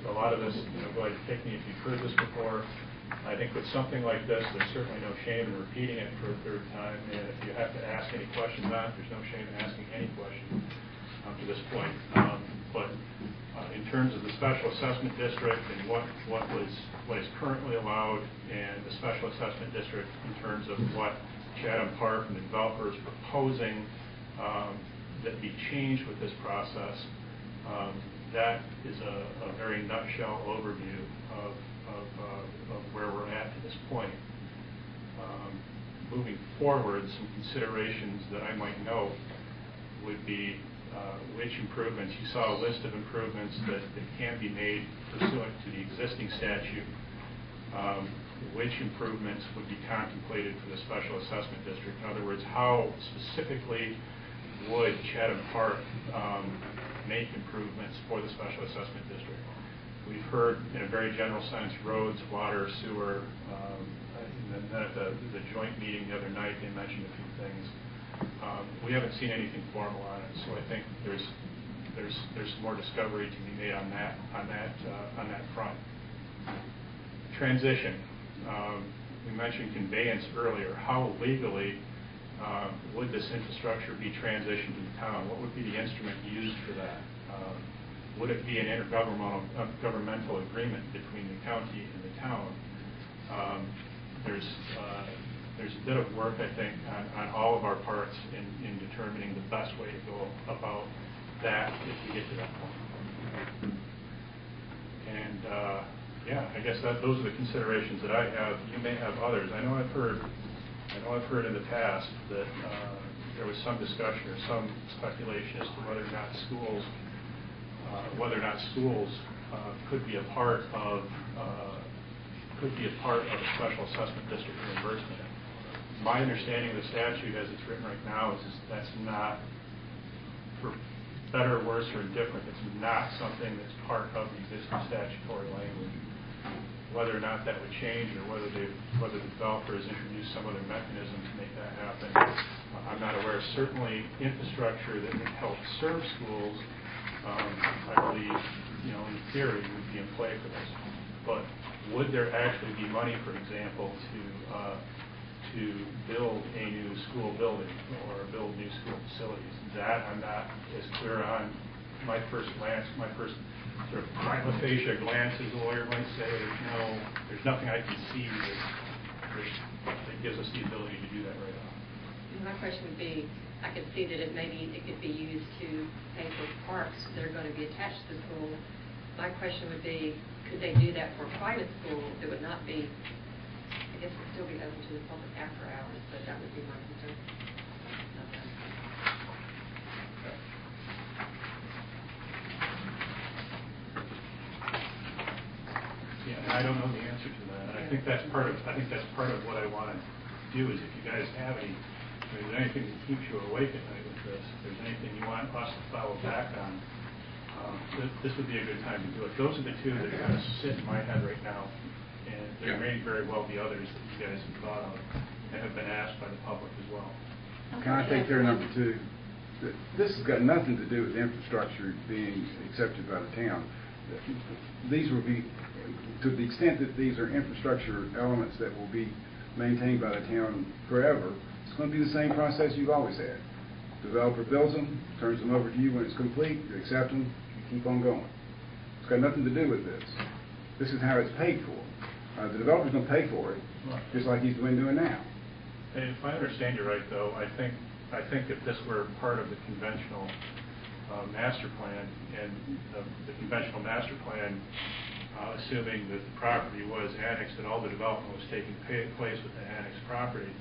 a lot of this, you know, go ahead and kick me if you've heard this before. I think with something like this, there's certainly no shame in repeating it for a third time, and if you have to ask any questions on it, there's no shame in asking any question up to this point. Um, But uh, in terms of the special assessment district and what, what was, what is currently allowed, and the special assessment district in terms of what Chatham Park and the developer is proposing um, that be changed with this process, um, that is a, a very nutshell overview of, of, uh, of where we're at to this point. Um, Moving forward, some considerations that I might note would be uh, which improvements, you saw a list of improvements that, that can be made pursuant to the existing statute. Um, Which improvements would be contemplated for the special assessment district? In other words, how specifically would Chatham Park um, make improvements for the special assessment district? We've heard in a very general sense, roads, water, sewer, um, and then at the, the joint meeting the other night, they mentioned a few things. Um, We haven't seen anything formal on it, so I think there's, there's, there's more discovery to be made on that, on that, uh, on that front. Transition. Um, We mentioned conveyance earlier. How legally uh, would this infrastructure be transitioned to the town? What would be the instrument used for that? Um, Would it be an intergovernmental, uh, governmental agreement between the county and the town? Um, There's, uh, there's a bit of work, I think, on, on all of our parts in, in determining the best way to go about that if we get to that point. And, uh, yeah, I guess that, those are the considerations that I have. You may have others. I know I've heard, I know I've heard in the past that uh, there was some discussion or some speculation as to whether or not schools, whether or not schools uh, could be a part of, uh, could be a part of a special assessment district reimbursement. My understanding of the statute as it's written right now is is that's not, for better or worse or indifferent, it's not something that's part of the existing statutory language. Whether or not that would change, or whether they, whether the developer has introduced some other mechanism to make that happen, uh, I'm not aware. Certainly, infrastructure that would help serve schools, um, I believe, you know, in theory, would be in play for this. But would there actually be money, for example, to, uh, to build a new school building or build new school facilities? That I'm not as clear on. My first glance, my first sort of prima facie glance as a lawyer might say, no, there's nothing I can see that, that that gives us the ability to do that right now. My question would be, I could see that it maybe it could be used to pay for parks that are going to be attached to the school. My question would be, could they do that for a private school that would not be, I guess it would still be open to the public after hours, but that would be my concern. Yeah, I don't know the answer to that. I think that's part of, I think that's part of what I want to do is if you guys have any, if there's anything that keeps you awake at night with this, if there's anything you want us to follow back on, um, th- this would be a good time to do it. Those are the two that kind of sit in my head right now. And there Yeah. may very well be others that you guys have thought of and have been asked by the public as well. Can I take their number two? Th- This has got nothing to do with infrastructure being accepted by the town. These will be, to the extent that these are infrastructure elements that will be maintained by the town forever, it's going to be the same process you've always had. Developer builds them, turns them over to you when it's complete, you accept them, you keep on going. It's got nothing to do with this. This is how it's paid for. Uh, The developer's going to pay for it, just like he's been doing now. And If I understand you right, though, I think I think if this were part of the conventional uh, master plan, and the the conventional master plan, uh, assuming that the property was annexed and all the development was taking place with the annexed property,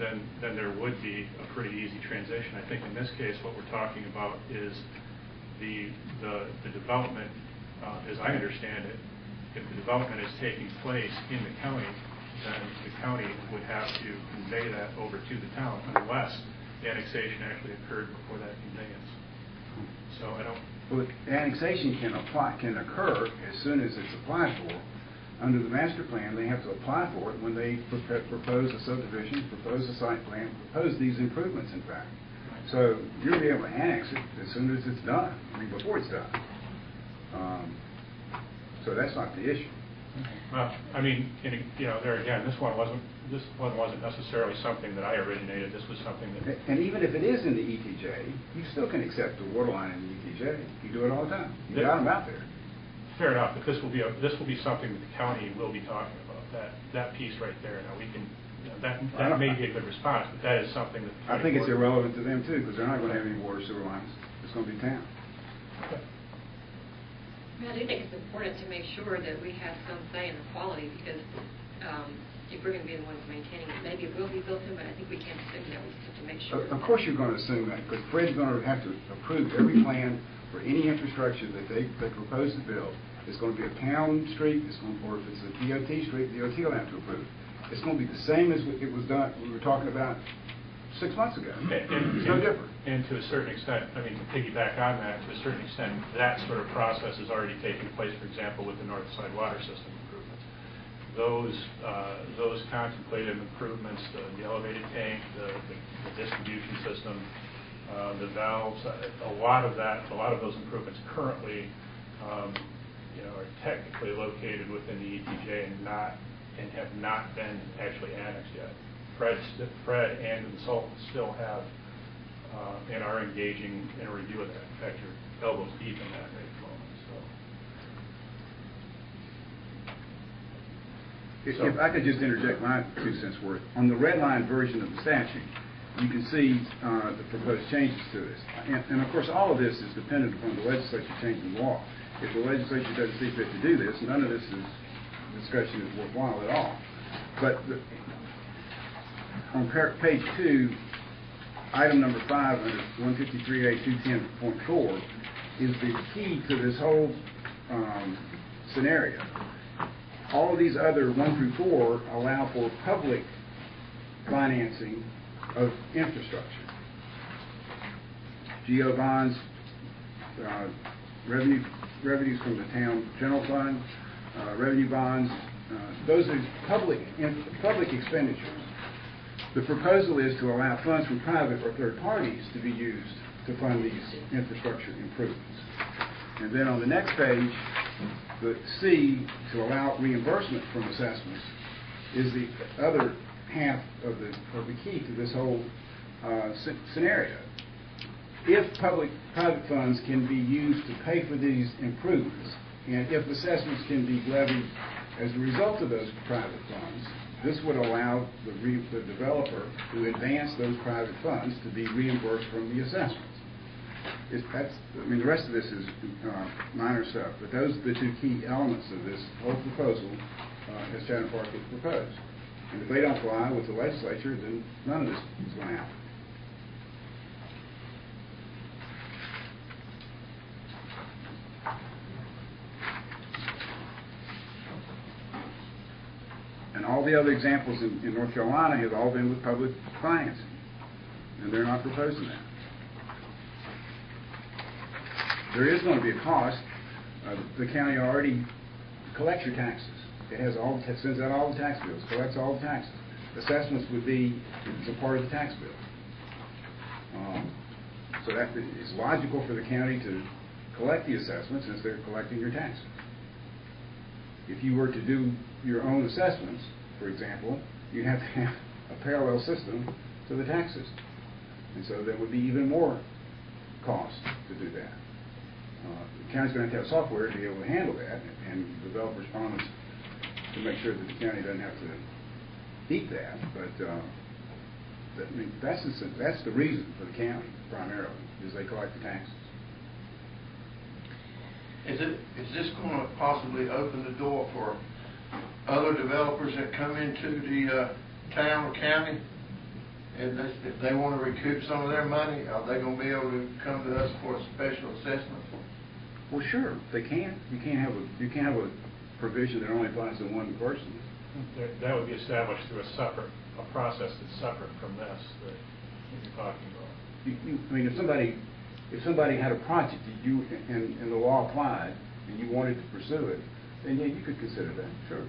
then, then there would be a pretty easy transition. I think in this case, what we're talking about is the, the, the development, uh, as I understand it, if the development is taking place in the county, then the county would have to convey that over to the town unless the annexation actually occurred before that conveyance. So I don't, Well, the annexation can apply, can occur as soon as it's applied for. Under the master plan, they have to apply for it when they propose a subdivision, propose a site plan, propose these improvements, in fact. So you'll be able to annex it as soon as it's done, I mean, before it's done. Um, So that's not the issue. well, I mean, in- you know, there again, this one wasn't, this one wasn't necessarily something that I originated. This was something that, And even if it is in the ETJ, you still can accept the water line in the ETJ. You do it all the time. You got them out there. Fair enough, but this will be, a this will be something that the county will be talking about, that, that piece right there. Now, we can, you know, that, that may be a good response, but that is something that the I county. think it's board- irrelevant to them too, because they're not going to have any water sewer lines. It's going to be town. I mean, I do think it's important to make sure that we have some say in the quality, because um, if we're going to be the ones maintaining it, maybe it will be built in, but I think we can't assume that, we have to make sure. Of of course, you're going to assume that, because Fred's going to have to approve every plan for any infrastructure that they, they propose to build. It's going to be a town street, it's going, or if it's a DOT street, DOT will have to approve. It's going to be the same as it was done, we were talking about six months ago. And- and- It's no different. And to a certain extent, I mean, to piggyback on that, to a certain extent, that sort of process is already taking place, for example, with the North Side Water System improvements. Those, uh, those contemplated improvements, the the elevated tank, the the distribution system, uh, the valves, uh, a lot of that, a lot of those improvements currently, um, are technically located within the ETJ and not, and have not been actually annexed yet. Fred, Fred and the consultants still have, uh, and are engaging in a review of that. In fact, you're elbows deep in that right at the moment, so. If I could just interject my two cents worth, on the red line version of the statute, you can see uh, the proposed changes to this. And, and of course, all of this is dependent upon the legislature changing the law. If the legislature doesn't see fit to do this, none of this is, discussion is worthwhile at all. But the- on par- page two, item number five, under 153A 210.4, is the key to this whole um, scenario all of these other one through four allow for public financing of infrastructure. GO bonds, uh, revenue, revenues from the town general fund, uh, revenue bonds, uh, those are public, in- public expenditures. The proposal is to allow funds from private or third parties to be used to fund these infrastructure improvements. And then on the next page, the C, to allow reimbursement from assessments, is the other half of the, of the key to this whole uh, scenario. If public, private funds can be used to pay for these improvements, and if assessments can be levied as a result of those private funds, this would allow the re- the developer to advance those private funds to be reimbursed from the assessments. It's, that's, I mean, the rest of this is uh, minor stuff, but those are the two key elements of this whole proposal uh, as Chatham Park has proposed. And if they don't fly with the legislature, then none of this is going to happen. And all the other examples in, in North Carolina have all been with public clients, and they're not proposing that. There is going to be a cost. Uh, The county already collects your taxes. It has all, sends out all the tax bills, collects all the taxes. Assessments would be, it's a part of the tax bill. Um, So that, it's logical for the county to collect the assessments since they're collecting your taxes. If you were to do your own assessments, for example, you'd have to have a parallel system to the tax system. And so there would be even more cost to do that. Uh, The county's going to have to have software to be able to handle that, and developers promise to make sure that the county doesn't have to eat that, but uh, I mean, that's the, that's the reason for the county primarily, is they collect the taxes. Is it, is this gonna possibly open the door for other developers that come into the, uh, town or county? And this- if they wanna recoup some of their money, are they gonna be able to come to us for a special assessment? Well, sure, they can. You can't have a, you can't have a provision that only applies to one person. That- That would be established through a separate, a process that's separate from this that you're talking about. You, you, I mean, if somebody, if somebody had a project that you, and, and the law applied, and you wanted to pursue it, then yeah, you could consider that, sure.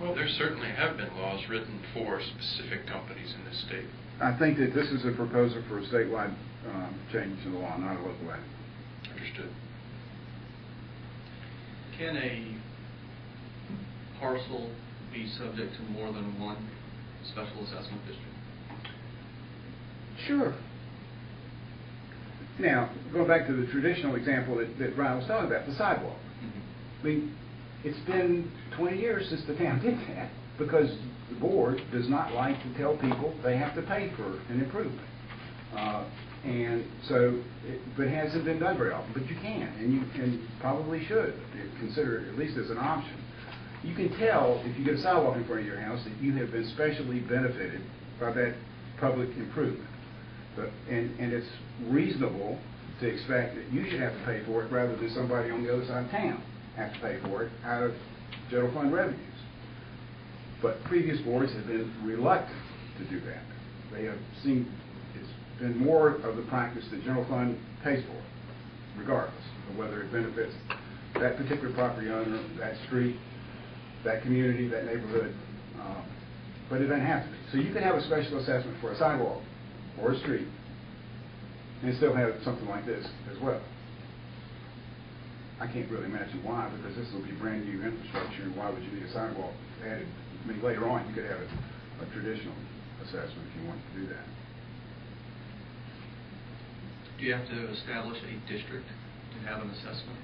Well, there certainly have been laws written for specific companies in this state. I think that this is a proposal for a statewide, um, change in the law, not a local act. Understood. Can a parcel be subject to more than one special assessment district? Sure. Now, going back to the traditional example that, that Brian was talking about, the sidewalk. I mean, it's been 20 years since the town did that, because the board does not like to tell people they have to pay for an improvement. Uh, And so, it- but it hasn't been done very often, but you can, and you, and probably should consider it at least as an option. You can tell, if you get a sidewalk in front of your house, that you have been specially benefited by that public improvement. But, and, and it's reasonable to expect that you should have to pay for it rather than somebody on the other side of town have to pay for it out of general fund revenues. But previous boards have been reluctant to do that. They have seen, it's been more of the practice that general fund pays for regardless of whether it benefits that particular property owner, that street, that community, that neighborhood. um, But it doesn't have to be. So you can have a special assessment for a sidewalk or a street and still have something like this as well. I can't really imagine why, because this will be brand-new infrastructure, and why would you need a sidewalk added? I mean, later on, you could have a, a traditional assessment if you wanted to do that. Do you have to establish a district to have an assessment?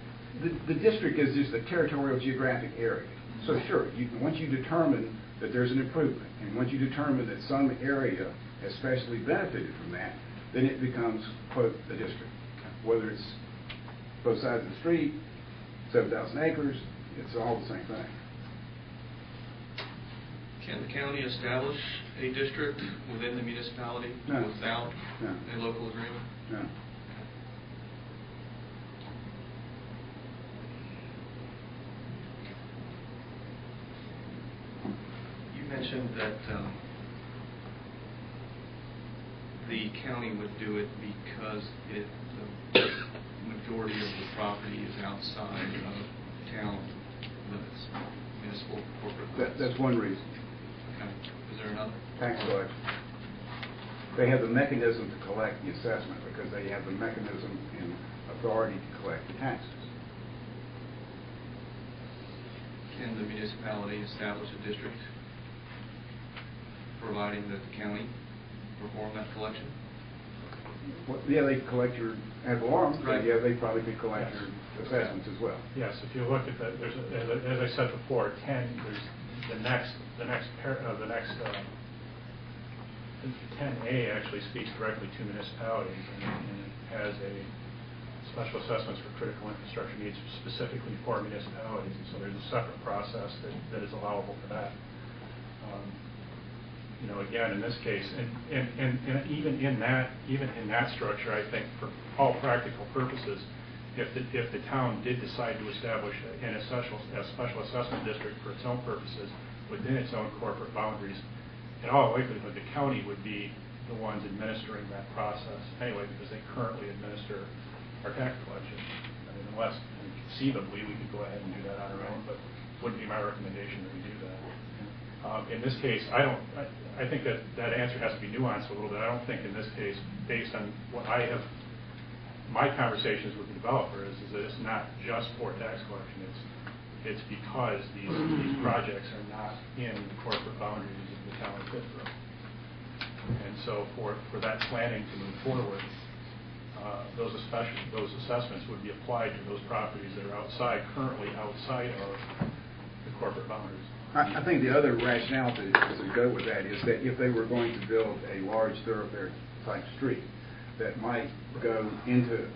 The, the district is just a territorial geographic area. So mm-hmm. sure, you, once you determine that there's an improvement, and once you determine that some area has specially benefited from that, then it becomes, quote, a district. Whether it's both sides of the street, seven thousand acres, it's all the same thing. Can the county establish a district within the municipality No. without No. a local agreement? No. You mentioned that um, the county would do it because it, majority of the property is outside of town limits, municipal corporate limits. That, that's one reason. Okay. Is there another? tax collection. They have the mechanism to collect the assessment because they have the mechanism and authority to collect the taxes. Can the municipality establish a district providing that the county perform that collection? Well, Yeah, they collect your ad valorem, but Right. yeah, they probably could collect your assessments as well. Yes, if you look at the, there's, a- as I- as I said before, 10, there's the next, the next, par- uh, the next, uh, 10A actually speaks directly to municipalities and and has a special assessments for critical infrastructure needs specifically for municipalities. And so there's a separate process that, that is allowable for that. Um, you know, again, in this case, and, and, and and even in that, even in that structure, I think for all practical purposes, if the, if the town did decide to establish an a special, a special assessment district for its own purposes within its own corporate boundaries, in all likelihood, the county would be the ones administering that process anyway, because they currently administer our tax collection. I mean, unless conceivably, we could go ahead and do that on our own, but wouldn't be my recommendation that we do In this case, I don't, I- I think that that answer has to be nuanced a little bit. I don't think in this case, based on what I have, my conversations with the developer is, is that it's not just for tax collection. It's, it's because these, these projects are not in the corporate boundaries of the town of Pittsboro. And so for, for that planning to move forward, uh, those especially, those assessments would be applied to those properties that are outside, currently outside of the corporate boundaries. I, think the other rationale to, to go with that is that if they were going to build a large thoroughfare type street that might go into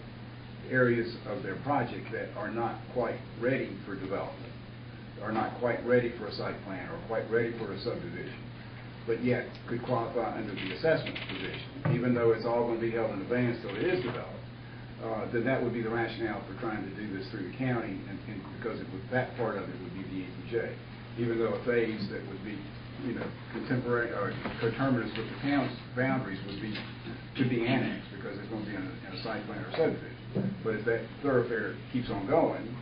areas of their project that are not quite ready for development, are not quite ready for a site plan, or quite ready for a subdivision, but yet could qualify under the assessment position, even though it's all going to be held in advance till it is developed, uh, then that would be the rationale for trying to do this through the county, and, and because would, that part of it would be the ETJ. Even though a phase that would be, you know, contemporary, or coterminous with the town's boundaries would be, could be annexed, because it's going to be in a, in a site plan or subdivision. But if that thoroughfare keeps on going,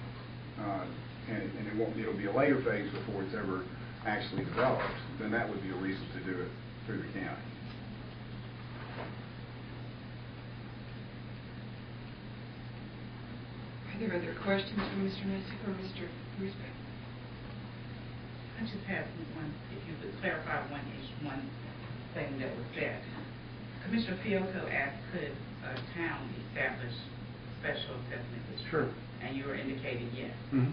uh, and, and it won't, it'll be a later phase before it's ever actually developed, then that would be a reason to do it through the county. Are there other questions for Mr. Messick or Mr. Gruesbeck? I just have one, if you could clarify one issue, one thing that was said. Commissioner Fiocco asked, could a town establish special assessment district? Sure. And you were indicating yes. Mhm.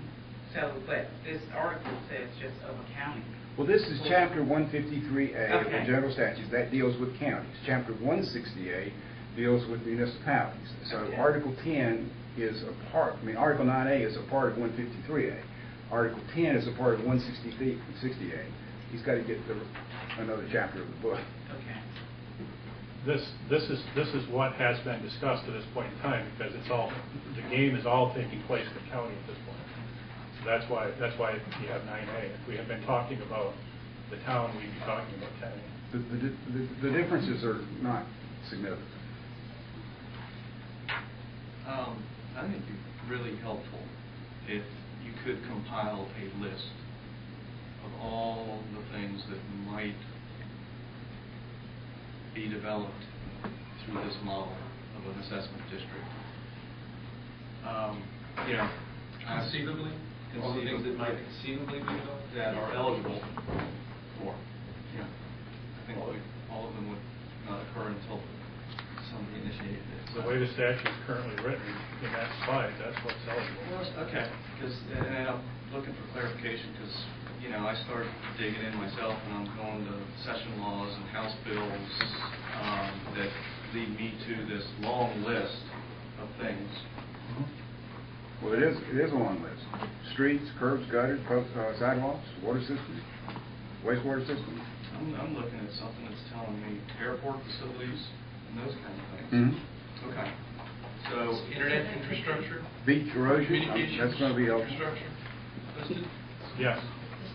So, but this article says just of a county. Well, this is chapter one fifty-three A of the Okay. general statutes, that deals with counties. Chapter one sixty-eight deals with municipalities. So Okay. Article ten is a part, I mean, Article nine A is a part of one fifty-three A. Article ten is a part of one sixty-eight. He's got to get the, another chapter of the book. Okay. This, this is, this is what has been discussed to this point in time, because it's all, the game is all taking place in the county at this point. So that's why, that's why you have nine A. If we had been talking about the town, we'd be talking about ten A. The, the, the- the differences are not significant. Um, I think it'd be really helpful if you could compile a list of all the things that might be developed through this model of an assessment district. Um, You know, Conceivably? All the things that might conceivably be developed? that are eligible for, yeah. I think all of them would not occur until somebody initiated it. The way the statute is currently written in that slide, that's what's eligible. Okay, because, and I'm looking for clarification, because, you know, I start digging in myself, and I'm going to session laws and House bills um, that lead me to this long list of things. Well, it is, it is a long list. Streets, curbs, gutters, pub- uh, sidewalks, water systems, wastewater systems. I'm, I'm looking at something that's telling me airport facilities and those kind of things. Mhm. Okay, so. Internet infrastructure? Beach erosion, um, Communications that's going to be helpful. Infrastructure listed? Yes,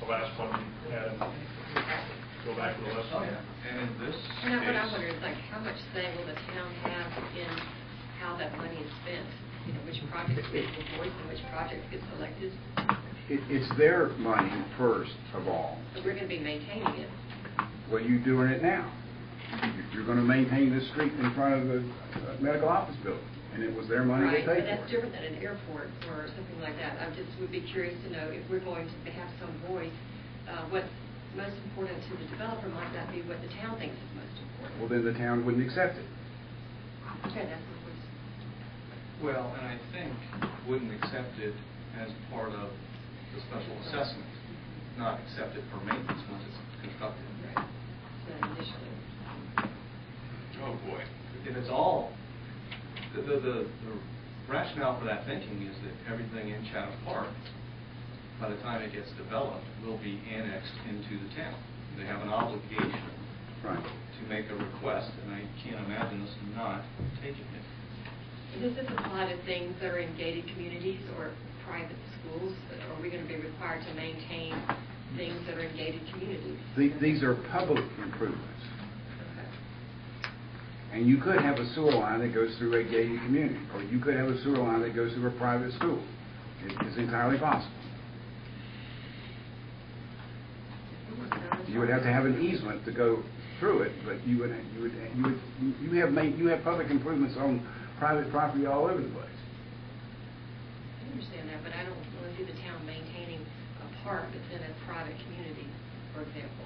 the last one, and go back to the list. Oh, yeah, and in this And what I case- wonder is like, how much say will the town have in how that money is spent? You know, which projects get the voice and which projects get selected? It, it's their money first of all. So we're gonna be maintaining it. Well, you're doing it now. You're going to maintain this street in front of the uh, medical office building, and it was their money Right, to pay but that's different than an airport or something like that. I just would be curious to know if we're going to have some voice, uh, what's most important to the developer might not be what the town thinks is most important. Well, then the town wouldn't accept it. Okay, that's what was, Well, and I think wouldn't accept it as part of the special assessment, not accept it for maintenance once it's constructed. right, so initially. Oh, boy. If it's all, the, the, the the rationale for that thinking is that everything in Chatham Park, by the time it gets developed, will be annexed into the town. They have an obligation Right. to make a request, and I can't imagine us not taking it. Does this apply to things that are in gated communities or private schools? Are we going to be required to maintain things that are in gated communities? The- These are public improvements. And you could have a sewer line that goes through a gated community, or you could have a sewer line that goes through a private school. It's entirely possible. You would have to have an easement to go through it, but you would, you would, you would, you have made, you have public improvements on private property all over the place. I understand that, but I don't want to see the town maintaining a park that's in a private community, for example.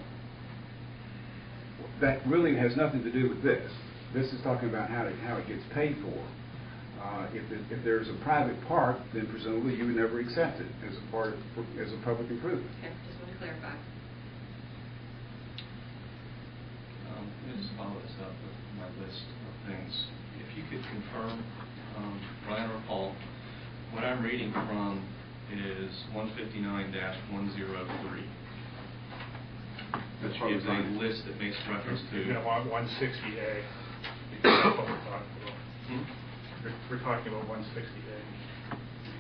That really has nothing to do with this. This is talking about how it, how it gets paid for. Uh, If, it- if there's a private park, then presumably you would never accept it as a part, of- as a public improvement. Okay, just want to to clarify. Um, Let me just follow this up with my list of things. If you could confirm, um, Ryan or Paul, what I'm reading from is 159-103. Which That's probably gives a list that makes reference to... You're going to want 160A. That's what we're talking about. Hmm? We're- We're talking about 160A.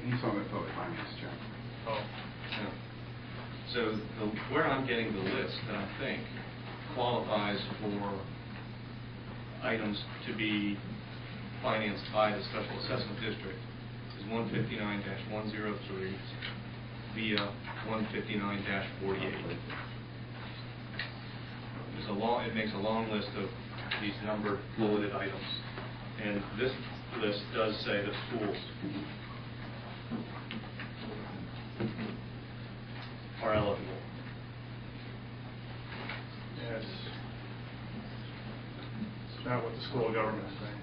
He's on the public finance chapter. Oh, Yeah. So the, where I'm getting the list that I think qualifies for items to be financed by the special assessment district is 159-103 via one fifty-nine forty-eight. There's a long, it makes a long list of these numbered bulleted items. And this list does say that schools are eligible. yeah, it's, it's not what the school government is saying.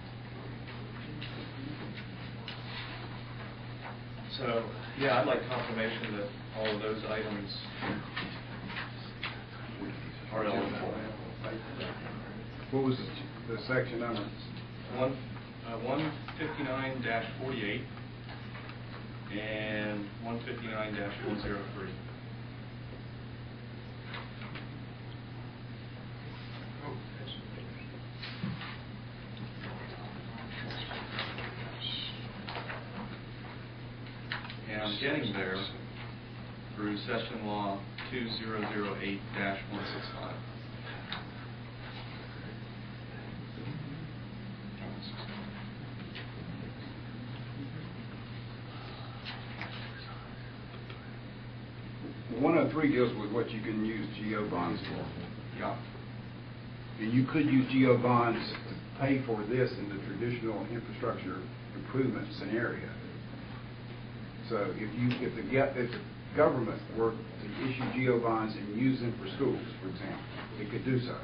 So, yeah, I'd like confirmation that all of those items are eligible. What was the, the section number? One, uh, 159-48 and 159-103. And I'm getting there through session law 2008-165. Three deals with what you can use GO bonds for. Yeah. And you could use GO bonds to pay for this in the traditional infrastructure improvement scenario. So if you, if the, if the government were to issue GO bonds and use them for schools, for example, it could do so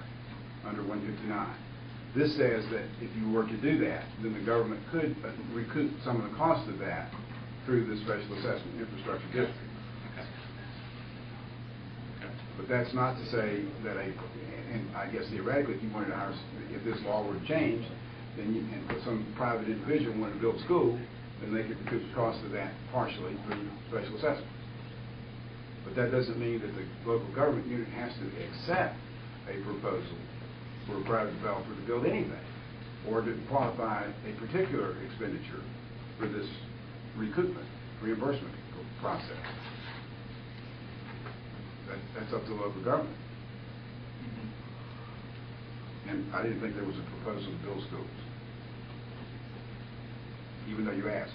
under one fifty-nine. This says that if you were to do that, then the government could recoup some of the cost of that through the special assessment infrastructure district. But that's not to say that a, and I guess theoretically, if you wanted to hire, if this law were to change, then you, and some private individual wanted to build a school, then they could recoup the cost of that partially through special assessment. But that doesn't mean that the local government unit has to accept a proposal for a private developer to build anything, or to qualify a particular expenditure for this recoupment, reimbursement process. That, that's up to the local government. Mm-hmm. And I didn't think there was a proposal to build schools, even though you asked.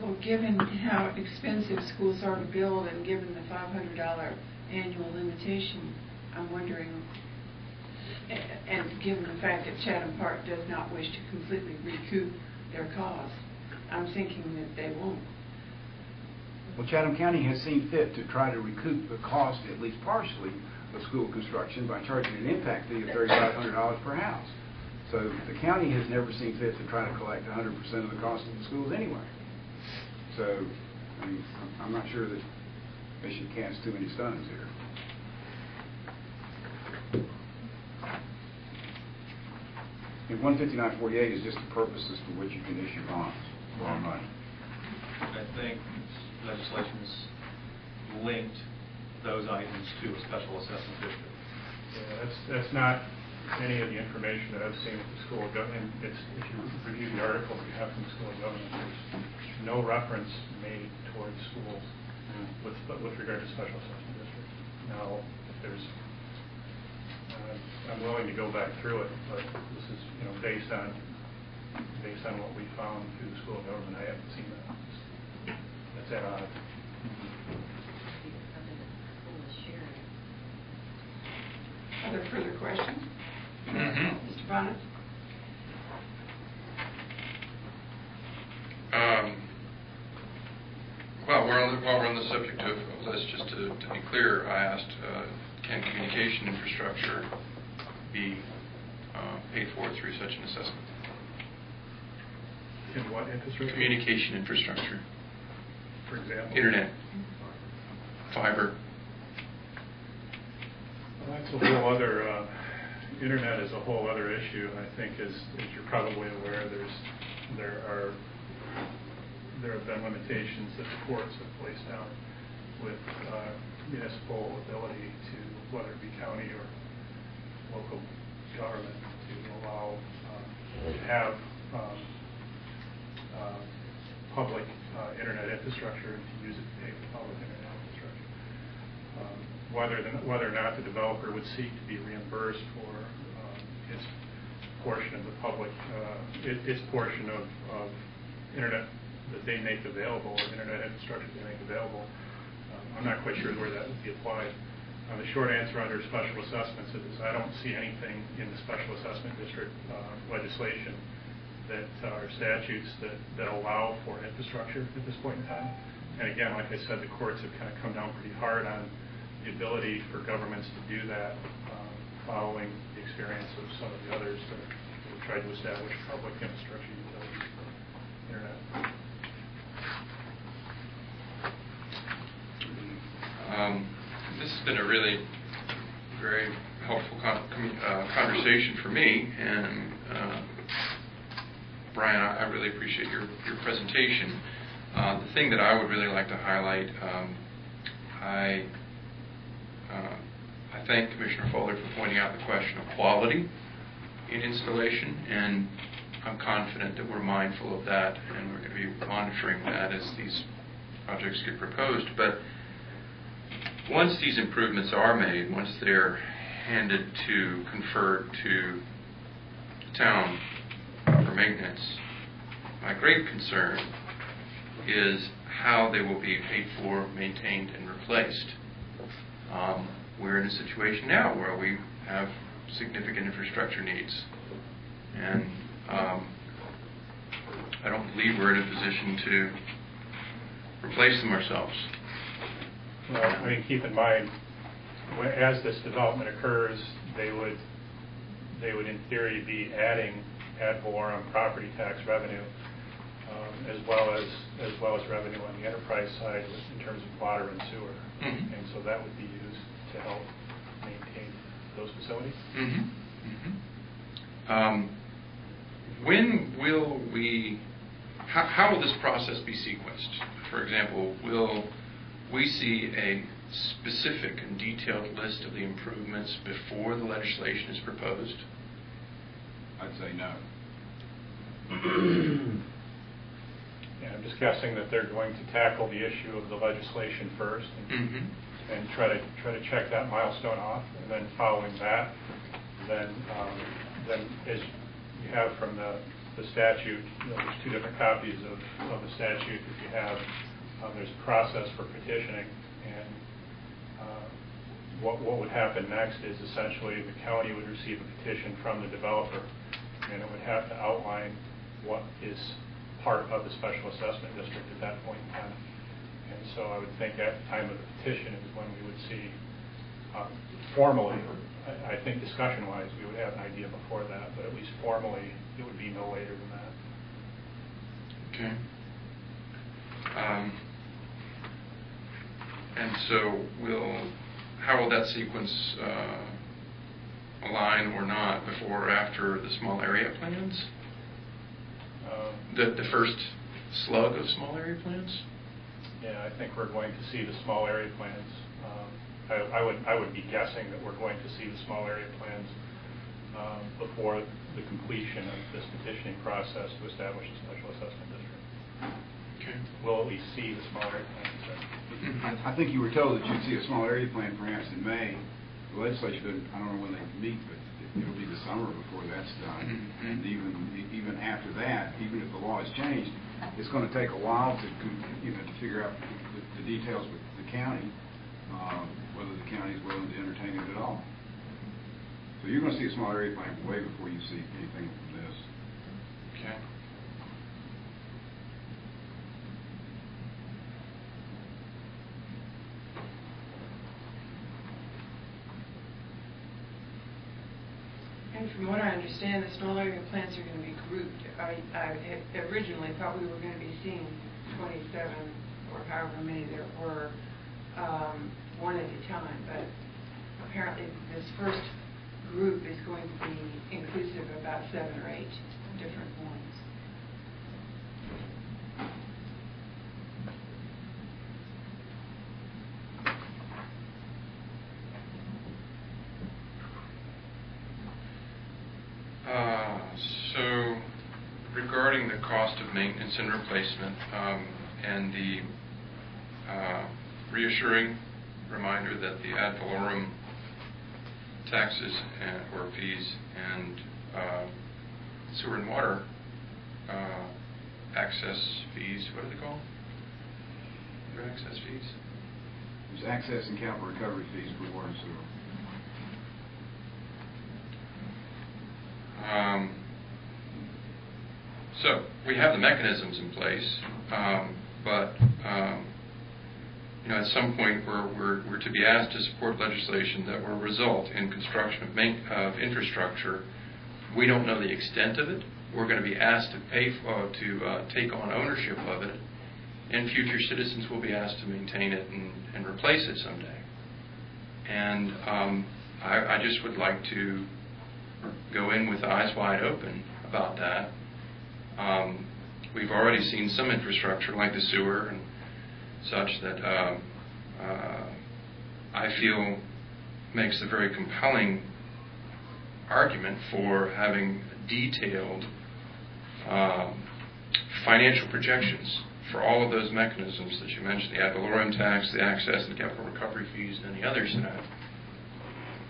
Well, given how expensive schools are to build and given the $500 annual limitation, I'm wondering, and given the fact that Chatham Park does not wish to completely recoup their costs, I'm thinking that they won't. Well, Chatham County has seen fit to try to recoup the cost, at least partially, of school construction by charging an impact fee of thirty-five hundred dollars per house. So the county has never seen fit to try to collect hundred percent of the cost of the schools anyway. So, I mean, I'm- not sure that they should cast too many stones here. And one fifty-nine forty-eight is just the purposes for which you can issue bonds, borrow money. I think legislation's linked those items to a special assessment district. Yeah, that's, that's not any of the information that I've seen with the school of government. It's, if you review the article we have from the school of government, there's no reference made towards schools with, with regard to special assessment districts. Now, if there's, uh, I'm willing to go back through it, but this is, you know, based on, based on what we found through the school of government, I haven't seen that. That's at odds. Something that the school is sharing. Other further questions? Mhm. Mr. Bonitz? Um, Well, we're on, the- while we're on the subject of of this, just to, to be clear, I asked, uh, can communication infrastructure be uh, paid for through such an assessment? In what infrastructure? Communication infrastructure, For example? internet, fiber. Well, That's a whole other, uh, internet is a whole other issue, I think, as, as you're probably aware, there's, there are, there have been limitations that the courts have placed down with uh, municipal ability to, whether it be county or local government, to allow, uh, to have um, public uh, internet infrastructure and to use it to pay for public internet infrastructure um, whether, the- whether or not the developer would seek to be reimbursed for um, its portion of the public, uh, it- its portion of, of internet that they make available, or internet infrastructure they make available. Um, I'm not quite sure where that would be applied. Uh, The short answer under special assessments is I don't see anything in the special assessment district uh, legislation that are statutes that, that allow for infrastructure at this point in time. And again, like I said, the courts have kind of come down pretty hard on the ability for governments to do that, um, following the experience of some of the others that have tried to establish public infrastructure utilities for internet. Um, This has been a really very helpful con- uh, conversation for me, and uh, Brian, I I really appreciate your your presentation. Uh, The thing that I would really like to highlight, um, I uh, I thank Commissioner Foley for pointing out the question of quality in installation, and I'm confident that we're mindful of that, and we're going to be monitoring that as these projects get proposed. But once these improvements are made, once they're handed to, conferred to the town maintenance, my great concern is how they will be paid for, maintained, and replaced. Um, We're in a situation now where we have significant infrastructure needs. And um, I don't believe we're in a position to replace them ourselves. Well, I mean, keep in mind, as this development occurs, they would, they would in theory be adding ad valorem property tax revenue, um, as well as, as well as revenue on the enterprise side with- in terms of water and sewer. Mhm. And so that would be used to help maintain those facilities. Mhm. Mhm. Um, When will we, how how will this process be sequenced? For example, will we see a specific and detailed list of the improvements before the legislation is proposed? I'd say no. And I'm just guessing that they're going to tackle the issue of the legislation first and Mhm. and try to, try to check that milestone off, and then following that, then, um, then as you have from the, the statute, you know, there's two different copies of, of the statute that you have. Um, There's a process for petitioning, and what, what would happen next is essentially the county would receive a petition from the developer, and it would have to outline what is part of the special assessment district at that point in time. And so I would think at the time of the petition is when we would see um, formally, I I think discussion-wise, we would have an idea before that, but at least formally, it would be no later than that. Okay. Um, And so will, how will that sequence uh, align or not before or after the small area plans? Um, The, the first slug of small area plans? Yeah, I think we're going to see the small area plans. Um, I I would, I would be guessing that we're going to see the small area plans um, before the completion of this petitioning process to establish a special assessment district. Okay. We'll at least see the small area plans? I think you were told that you'd see a small area plan perhaps in May. The legislature, doesn't- I don't know when they meet, but it'll be the summer before that's done. And even, even after that, even if the law is changed, it's going to take a while to, you know, to figure out the the details with the county, um, whether the county is willing to entertain it at all. So you're going to see a small area plan way before you see anything from this. Okay. And from what I understand, the small area plants are going to be grouped. I, I originally thought we were going to be seeing 27 or however many there were, um, one at a time, but apparently this first group is going to be inclusive of about seven or eight different ones. Uh, So regarding the cost of maintenance and replacement, um, and the uh, reassuring reminder that the ad valorem taxes and- or fees and uh, sewer and water uh, access fees, what are they called? Your access fees? There's access and capital recovery fees for water and sewer. Um, So, we have the mechanisms in place, um, but, um, you know, at some point, we're, we're we're to be asked to support legislation that will result in construction of main, of infrastructure. We don't know the extent of it. We're going to be asked to pay, for- uh, to uh, take on ownership of it, and future citizens will be asked to maintain it and, and replace it someday. And um, I, I just would like to go in with eyes wide open about that. Um, We've already seen some infrastructure like the sewer and such that um, uh, I feel makes a very compelling argument for having detailed um, financial projections for all of those mechanisms that you mentioned, the ad valorem tax, the access and capital recovery fees, and the others that I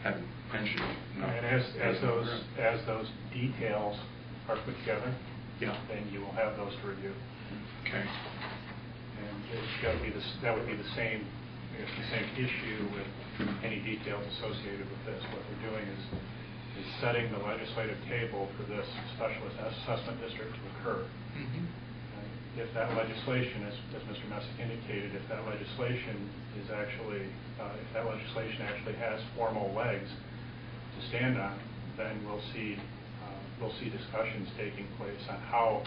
haven't mentioned. No. And as, as those, as those details are put together, Yeah. then you will have those to review. Okay. And it's got to be this, that would be the same, I guess, the same issue with any details associated with this. What we're doing is, is setting the legislative table for this special assessment district to occur. Mhm. If that legislation, as, as Mr. Messick indicated, if that legislation is actually, uh, if that legislation actually has formal legs to stand on, then we'll see, we'll see discussions taking place on how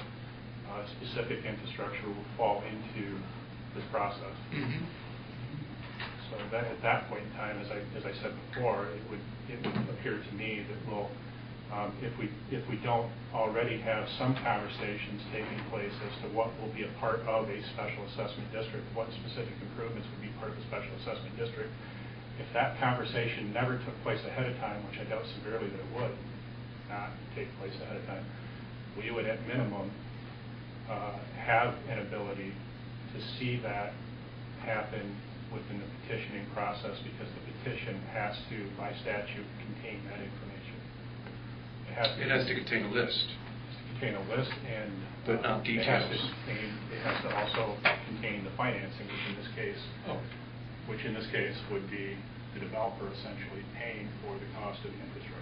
uh, specific infrastructure will fall into this process. Mhm. So that, at that point in time, as I, as I said before, it would, it would appear to me that we'll, um, if we, if we don't already have some conversations taking place as to what will be a part of a special assessment district, what specific improvements would be part of the special assessment district, if that conversation never took place ahead of time, which I doubt severely that it would not take place ahead of time, we would at minimum uh, have an ability to see that happen within the petitioning process because the petition has to, by statute, contain that information. It has to. It has to contain a list. has to contain a list and. But not uh, It has to details. contain, it has to also contain the financing, which in this case, Oh. which in this case would be the developer essentially paying for the cost of the infrastructure.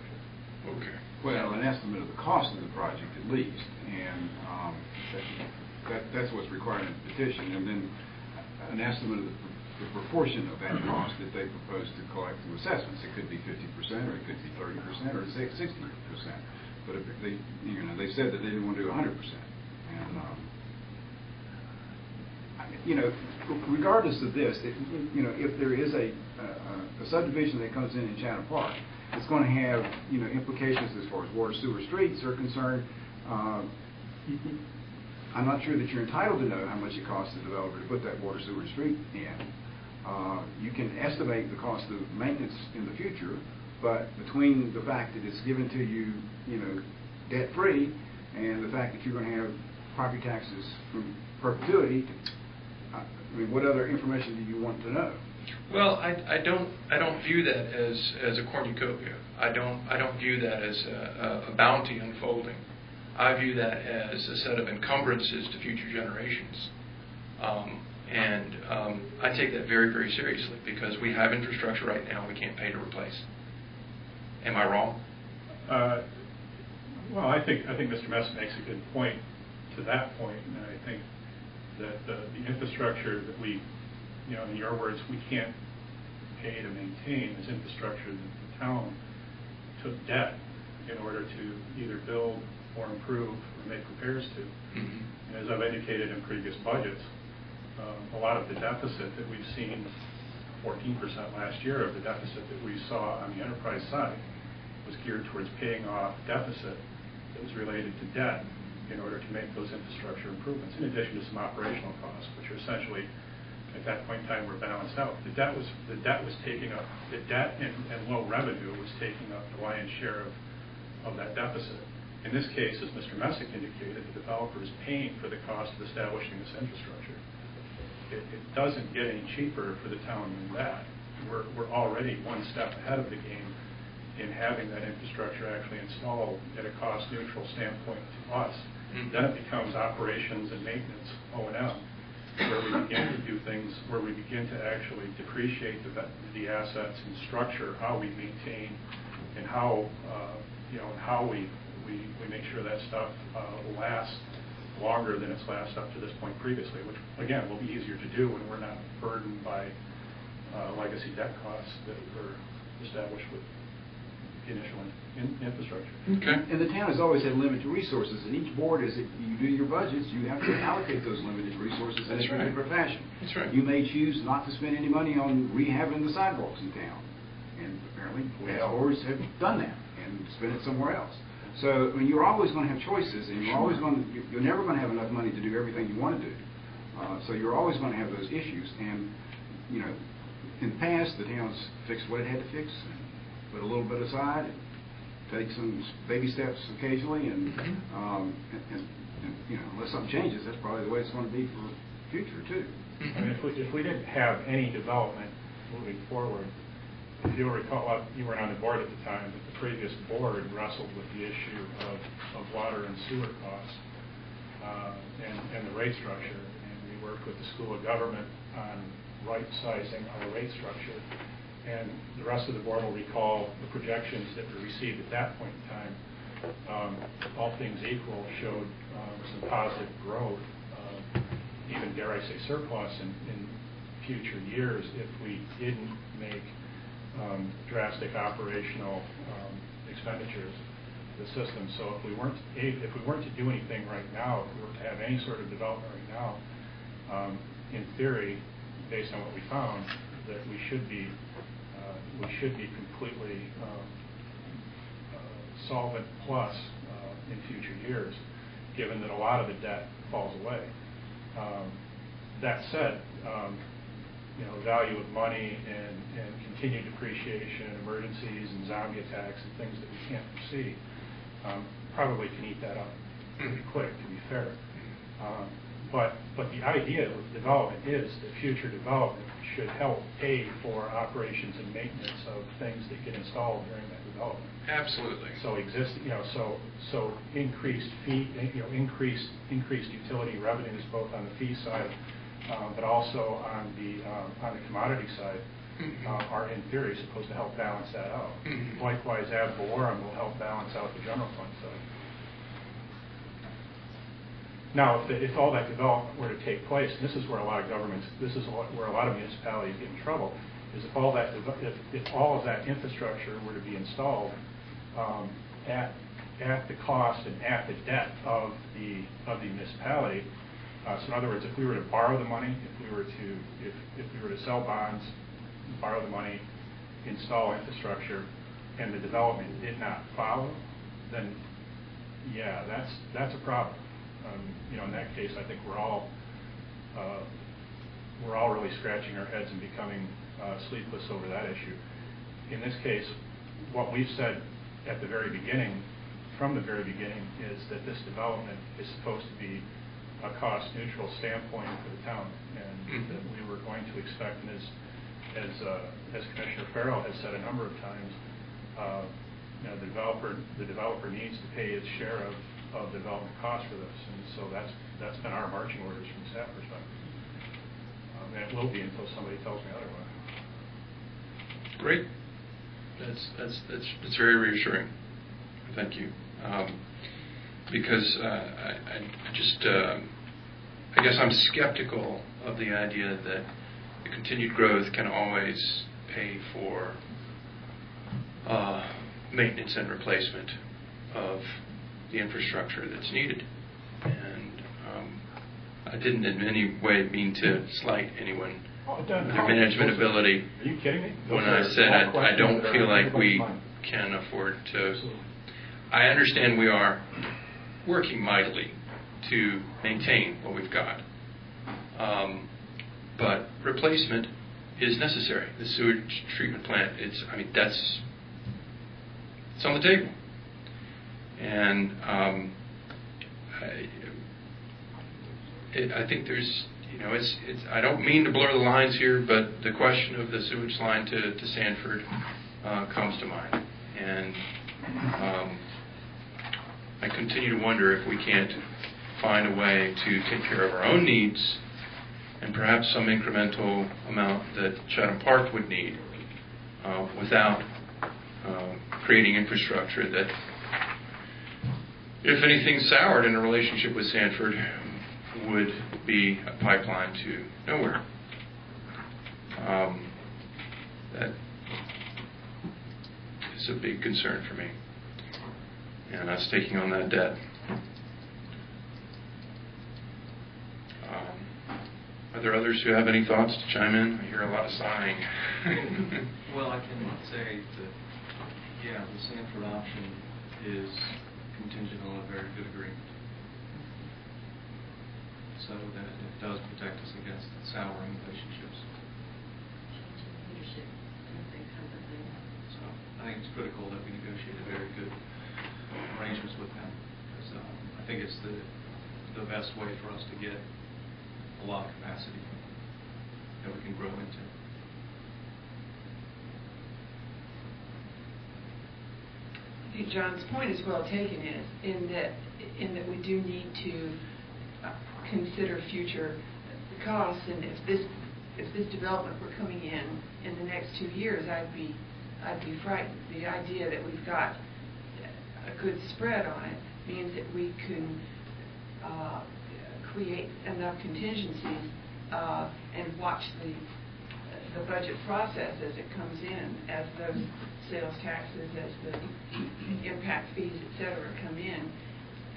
Okay. Well, an estimate of the cost of the project at least, and um, that- that, that's what's required in the petition, and then an estimate of the the proportion of that cost that they propose to collect through assessments. It could be fifty percent, or it could be thirty percent, or say sixty percent. But if they, you know, they said that they didn't want to do hundred percent. And, um, you know, regardless of this, it- you know, if there is a a subdivision that comes in in Chatham Park, it's going to have, you know, implications as far as water, sewer, streets are concerned. Y- I'm not sure that you're entitled to know how much it costs the developer to put that water, sewer, street in. Uh, You can estimate the cost of maintenance in the future, but between the fact that it's given to you, you know, debt-free, and the fact that you're going to have property taxes from perpetuity, I mean, what other information do you want to know? Well, I, I don't, I don't view that as, as a cornucopia. I don't, I don't view that as a, a bounty unfolding. I view that as a set of encumbrances to future generations. Um, and um, I take that very, very seriously because we have infrastructure right now we can't pay to replace. Am I wrong? Uh, Well, I think, I think Mr. Mess makes a good point to that point, and I think that the the infrastructure that we, you know, in your words, we can't pay to maintain this infrastructure that the town took debt in order to either build or improve or make repairs to. Mhm. And As I've indicated in previous budgets, um, a lot of the deficit that we've seen, 14% last year of the deficit that we saw on the enterprise side was geared towards paying off deficit that was related to debt in order to make those infrastructure improvements, in addition to some operational costs, which are essentially, at that point in time, were balanced out. The debt was, the debt was taking up, the debt and and low revenue was taking up the lion's share of, of that deficit. In this case, as Mr. Messick indicated, the developer is paying for the cost of establishing this infrastructure. It, it doesn't get any cheaper for the town than that. We're, we're already one step ahead of the game in having that infrastructure actually installed at a cost-neutral standpoint to us. Mhm. Then it becomes operations and maintenance, O and M, where we begin to do things, where we begin to actually depreciate the, the assets and structure, how we maintain and how, uh, you know, and how we, we, we make sure that stuff uh, will last longer than it's lasted up to this point previously, which, again, will be easier to do when we're not burdened by uh, legacy debt costs that were established with initial in- infrastructure. Okay. And the town has always had limited resources, and each board, as you do your budgets, you have to allocate those limited resources in a That's right. different fashion. That's right. You may choose not to spend any money on rehabbing the sidewalks in town, and apparently, past boards have done that, and spent it somewhere else. So, I mean, you're always going to have choices, and you're always going, to you're never going to have enough money to do everything you want to do. Uh, So you're always going to have those issues, and, you know, in the past, the town's fixed what it had to fix, and put a little bit aside, and take some baby steps occasionally, and, Mhm. um, and, and, and, you know, unless something changes, that's probably the way it's going to be for the future, too. I mean, if we, if we didn't have any development moving forward, if you'll recall, uh, you weren't on the board at the time, but the previous board wrestled with the issue of, of water and sewer costs uh, and, and the rate structure. And we worked with the School of Government on right-sizing our rate structure. And the rest of the board will recall the projections that were received at that point in time, um, all things equal, showed um, some positive growth, uh, even dare I say surplus in, in future years if we didn't make um, drastic operational um, expenditures to the system. So if we weren't, if we weren't to do anything right now, if we were to have any sort of development right now, um, in theory, based on what we found, that we should be, uh, we should be completely um, uh, solvent plus uh, in future years, given that a lot of the debt falls away. Um, That said, um, you know, value of money and, and continued depreciation emergencies and zombie attacks and things that we can't foresee, um, probably can eat that up pretty quick, to be fair. But, but the idea with development is that future development should help pay for operations and maintenance of things that get installed during that development. Absolutely. So exist, you know, so, so increased fee, you know, increased, increased utility revenues both on the fee side, um, but also on the, um, on the commodity side, Mhm. uh, are in theory supposed to help balance that out. Mhm. Likewise, ad valorem will help balance out the general fund side. Now, if, the- if all that development were to take place, and this is where a lot of governments, this is where a lot of municipalities get in trouble, is if all that, if, if all of that infrastructure were to be installed um, at, at the cost and at the debt of the, of the municipality, uh, so in other words, if we were to borrow the money, if we were to, if, if we were to sell bonds, borrow the money, install infrastructure, and the development did not follow, then, yeah, that's, that's a problem. Um, You know, in that case, I think we're all, uh, we're all really scratching our heads and becoming uh, sleepless over that issue. In this case, what we've said at the very beginning, from the very beginning, is that this development is supposed to be a cost-neutral standpoint for the town, and Mhm. that we were going to expect, and as, as, uh, as Commissioner Farrell has said a number of times, uh, you know, the developer, the developer needs to pay its share of, of development costs for this, and so that's, that's been our marching orders from staff perspective. Um, And it will be until somebody tells me otherwise. Great. That's, that's, that's, that's very reassuring. Thank you. Um, Because uh, I, I just, um, I guess I'm skeptical of the idea that the continued growth can always pay for uh, maintenance and replacement. of the infrastructure that's needed. And um, I didn't in any way mean to slight anyone, Oh, their management ability. Are you kidding me? When I said I I don't questions that are feel like we mind. can afford to, Absolutely. I understand we are working mightily to maintain what we've got. Um, But replacement is necessary. The sewage treatment plant, it's, I mean, that's, it's on the table. And um, I, I think there's, you know, it's, it's, I don't mean to blur the lines here, but the question of the sewage line to, to Sanford uh, comes to mind. And um, I continue to wonder if we can't find a way to take care of our own needs and perhaps some incremental amount that Chatham Park would need uh, without uh, creating infrastructure that, if anything soured in a relationship with Sanford, would be a pipeline to nowhere. Um, that is a big concern for me. And us taking on that debt. Um, Are there others who have any thoughts to chime in? I hear a lot of sighing. Well, I can say that, yeah, the Sanford option is contingent on a very good agreement. So that it does protect us against souring relationships. Leadership, I think, kind of thing. So I think it's critical that we negotiate a very good arrangements with them. Because I think it's the, the best way for us to get a lot of capacity that we can grow into. I think John's point is well taken in, in that, in that we do need to uh, consider future costs, and if this, if this development were coming in in the next two years, I'd be, I'd be frightened. The idea that we've got a good spread on it means that we can uh, create enough contingencies uh, and watch the, the budget process as it comes in, as those sales taxes, as the impact fees, et cetera, come in.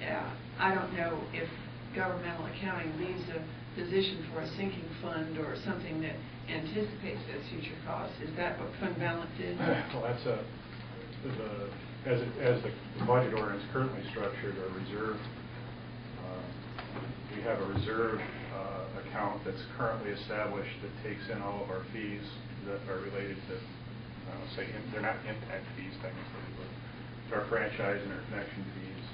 Uh, I don't know if governmental accounting leaves a position for a sinking fund or something that anticipates those future costs. Is that what fund balance is? Well, that's a, the, as, it- as the budget ordinance currently structured, a reserve, uh, we have a reserve account that's currently established that takes in all of our fees that are related to, I say, in- they're not impact fees technically, but our franchise and our connection fees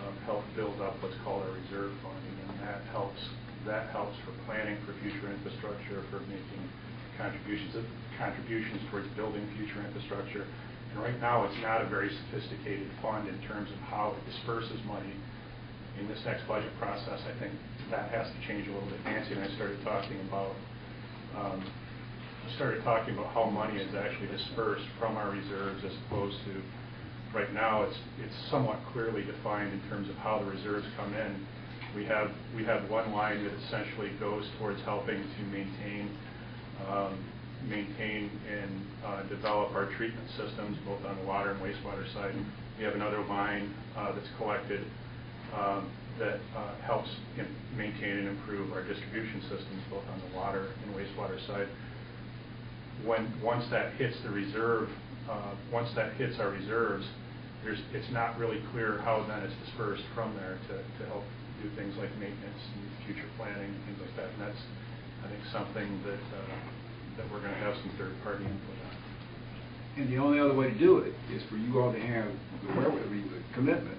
um, help build up what's called a reserve fund, and that helps, that helps for planning for future infrastructure, for making contributions, contributions towards building future infrastructure. And right now, it's not a very sophisticated fund in terms of how it disperses money in this next budget process. I think that has to change a little bit. Nancy and I started talking about, um, started talking about how money is actually dispersed from our reserves as opposed to, right now, it's, it's somewhat clearly defined in terms of how the reserves come in. We have, we have one line that essentially goes towards helping to maintain, um, maintain and uh, develop our treatment systems, both on the water and wastewater side. We have another line uh, that's collected um, that uh, helps in- maintain and improve our distribution systems, both on the water and wastewater side when, once that hits the reserve, uh, once that hits our reserves, there's, it's not really clear how then it's dispersed from there to, to help do things like maintenance and future planning and things like that. And that's, I think, something that, uh, that we're going to have some third-party input on. And the only other way to do it is for you all to have the the commitment